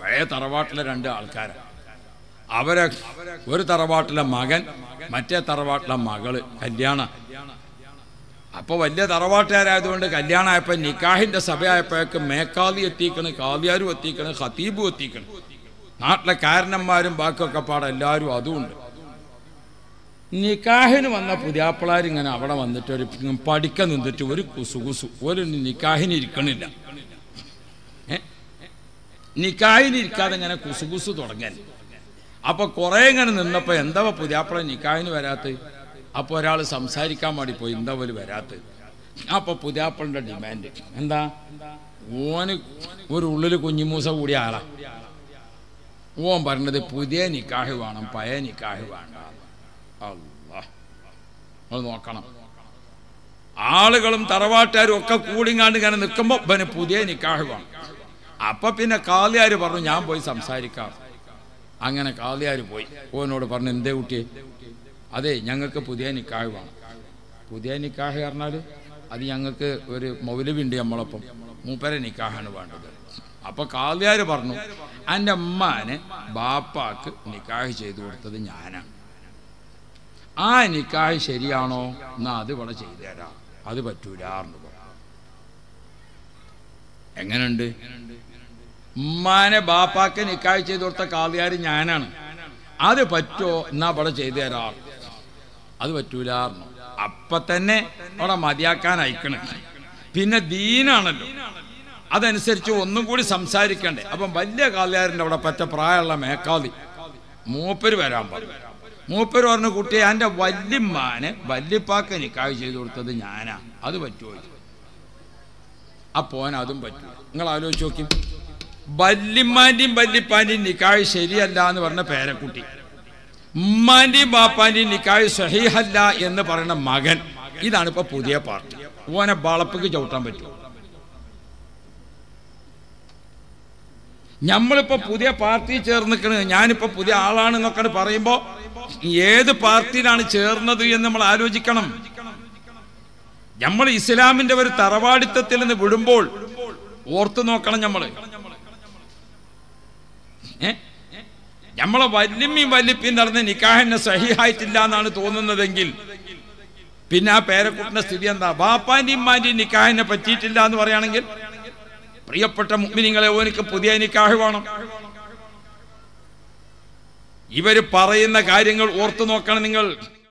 പഴയ തറവാട്ടിലെ രണ്ട് ആൾക്കാരാണ് അവരെ ഒരു തറവാട്ടിലെ മകൻ മറ്റേ തറവാട്ടിലെ മകൾ കല്യാണ. അപ്പൊ വലിയ തറവാട്ടുകാരായതുകൊണ്ട് കല്യാണമായപ്പോ നിക്കാഹിന്റെ സഭയായപ്പോഴേക്ക് മേക്കാലി എത്തിക്കണ് കാലിയാരും എത്തിക്കണ് ഖത്തീബും എത്തിക്കണ്. നാട്ടിലെ കാരണന്മാരും ബാക്കിയൊക്കെ പാടെ എല്ലാവരും അതുമുണ്ട്. നിക്കാഹിന് വന്ന പുതിയാപ്പിളാർ ഇങ്ങനെ അവിടെ വന്നിട്ട് ഒരു പഠിക്ക നിന്നിട്ട് ഒരു കുസു കുസു. ഒരു നിക്കാഹിന് ഇരിക്കണില്ല? നിക്കാഹിന് ഇരിക്കാതെ ഇങ്ങനെ കുസു കുസു തുടങ്ങാൻ. അപ്പൊ കുറെ ഇങ്ങനെ നിന്നപ്പോ എന്താ പുതിയാപ്പിള നിക്കാഹിന് വരാത്ത അപ്പൊ ഒരാൾ സംസാരിക്കാൻ വേണ്ടി പോയി എന്താ പോലും വരാത്ത അപ്പൊ പുതിയാപ്പിളിന്റെ ഡിമാൻഡ് എന്താ? ഓന് ഒരു ഉള്ളിൽ കുഞ്ഞിമൂസ കൂടിയ ആളാ. ഓൻ പറഞ്ഞത് പുതിയ നിക്കാഹ് വേണം പഴയ നിക്കാഹ് വേണ്ട. അത് നോക്കണം. ആളുകളും തറവാട്ടുകാരും ഒക്കെ കൂടിങ്ങാണ്ട് ഇങ്ങനെ നിൽക്കുമ്പോൾ ഇവന് പുതിയ നിക്കാഹ് വേണം. അപ്പൊ പിന്നെ കാലിയാർ പറഞ്ഞു ഞാൻ പോയി സംസാരിക്കാം. അങ്ങനെ കാലിയാർ പോയി. ഓനോട് പറഞ്ഞു എന്തേ കുട്ടിയെ അതെ ഞങ്ങൾക്ക് പുതിയ നിക്കാഹ് വേണം. പുതിയ നിക്കാഹ് പറഞ്ഞാൽ അത് ഞങ്ങൾക്ക് ഒരു മൗലവിണ്ട് നമ്മളൊപ്പം. മൂപ്പര നിക്കാഹാണ് വേണ്ടത്. അപ്പൊ കാലിയാർ പറഞ്ഞു എന്റെ അമ്മാനെ ബാപ്പാക്ക് നിക്കാഹ് ചെയ്തു കൊടുത്തത് ഞാനാണ്. ആ നിക്കാഹ് ശരിയാണോ? എന്നാ അത് ഇവിടെ ചെയ്തു തരാം. അത് പറ്റൂല എന്ന് പറഞ്ഞു. എങ്ങനുണ്ട്? ഉമ്മാനെ ബാപ്പാക്ക് നിക്കാഹ് ചെയ്തു കൊടുത്ത കാളിയാർ ഞാനാണ്. അത് പറ്റോ? എന്നാ ഇവിടെ ചെയ്തു തരാ. അത് പറ്റൂലാർന്നു അപ്പൊ തന്നെ അവിടെ മതിയാക്കാൻ അയക്കണേ. പിന്നെ ദീനാണല്ലോ. അതനുസരിച്ച് ഒന്നും കൂടി സംസാരിക്കണ്ടേ. അപ്പം വലിയ കാലിയാറിന്റെ അവിടെ പറ്റ പ്രായമുള്ള മേക്കാതി മൂപ്പര് വരാൻ പറഞ്ഞു. മൂപ്പര് പറഞ്ഞു കുട്ടിയെ എന്റെ വല്യമ്മാനെ വല്യപ്പാക്ക് നിക്കാവ് ചെയ്തു കൊടുത്തത് ഞാനാ. അത് പറ്റുമോ അപ്പോൻ അതും പറ്റൂ നിങ്ങൾ ആലോചിച്ച് നോക്കി. വല്യമ്മാന്റെയും വല്യപ്പാന്റെയും നിക്കാഹ് ശരിയല്ല എന്ന് പറഞ്ഞ പേരക്കുട്ടി. ഉമ്മാന്റെയും ബാപ്പാന്റെയും നിക്കാഹ് സഹിഹല്ല എന്ന് പറയുന്ന മകൻ. ഇതാണ് ഇപ്പൊ പുതിയ പാർട്ടി. ഓനെ വളപ്പിക്ക് ചവിട്ടാൻ പറ്റുമോ നമ്മളിപ്പോ പുതിയ പാർട്ടി ചേർന്നിക്കണ് ഞാനിപ്പോ പുതിയ ആളാണ് എന്നൊക്കെ പറയുമ്പോ ഏത് പാർട്ടിയിലാണ് ചേർന്നത് എന്ന് നമ്മൾ ആലോചിക്കണം. നമ്മൾ ഇസ്ലാമിന്റെ ഒരു തറവാടിത്തത്തിൽ നിന്ന് വിടുമ്പോൾ ഓർത്തു നോക്കണം നമ്മൾ ഏ? നമ്മളെ വല്യമ്മയും വല്യപ്പയും നടന്ന് നിക്കാഹന്നെ സഹിഹായിട്ടില്ല എന്നാണ് തോന്നുന്നതെങ്കിൽ പിന്നെ ആ പേരക്കുട്ടിന്റെ സ്ഥിതി എന്താ? ബാപ്പാന്റെയും മാന്റെയും നിക്കാഹിനെ പറ്റിയിട്ടില്ല എന്ന് പറയുകയാണെങ്കിൽ പ്രിയപ്പെട്ട മുഗ്മിനിങ്ങളെ ഓനിക്ക് പുതിയ നിക്കാഹ് വേണം. ഇവർ പറയുന്ന കാര്യങ്ങൾ ഓർത്തു നോക്കണം നിങ്ങൾ.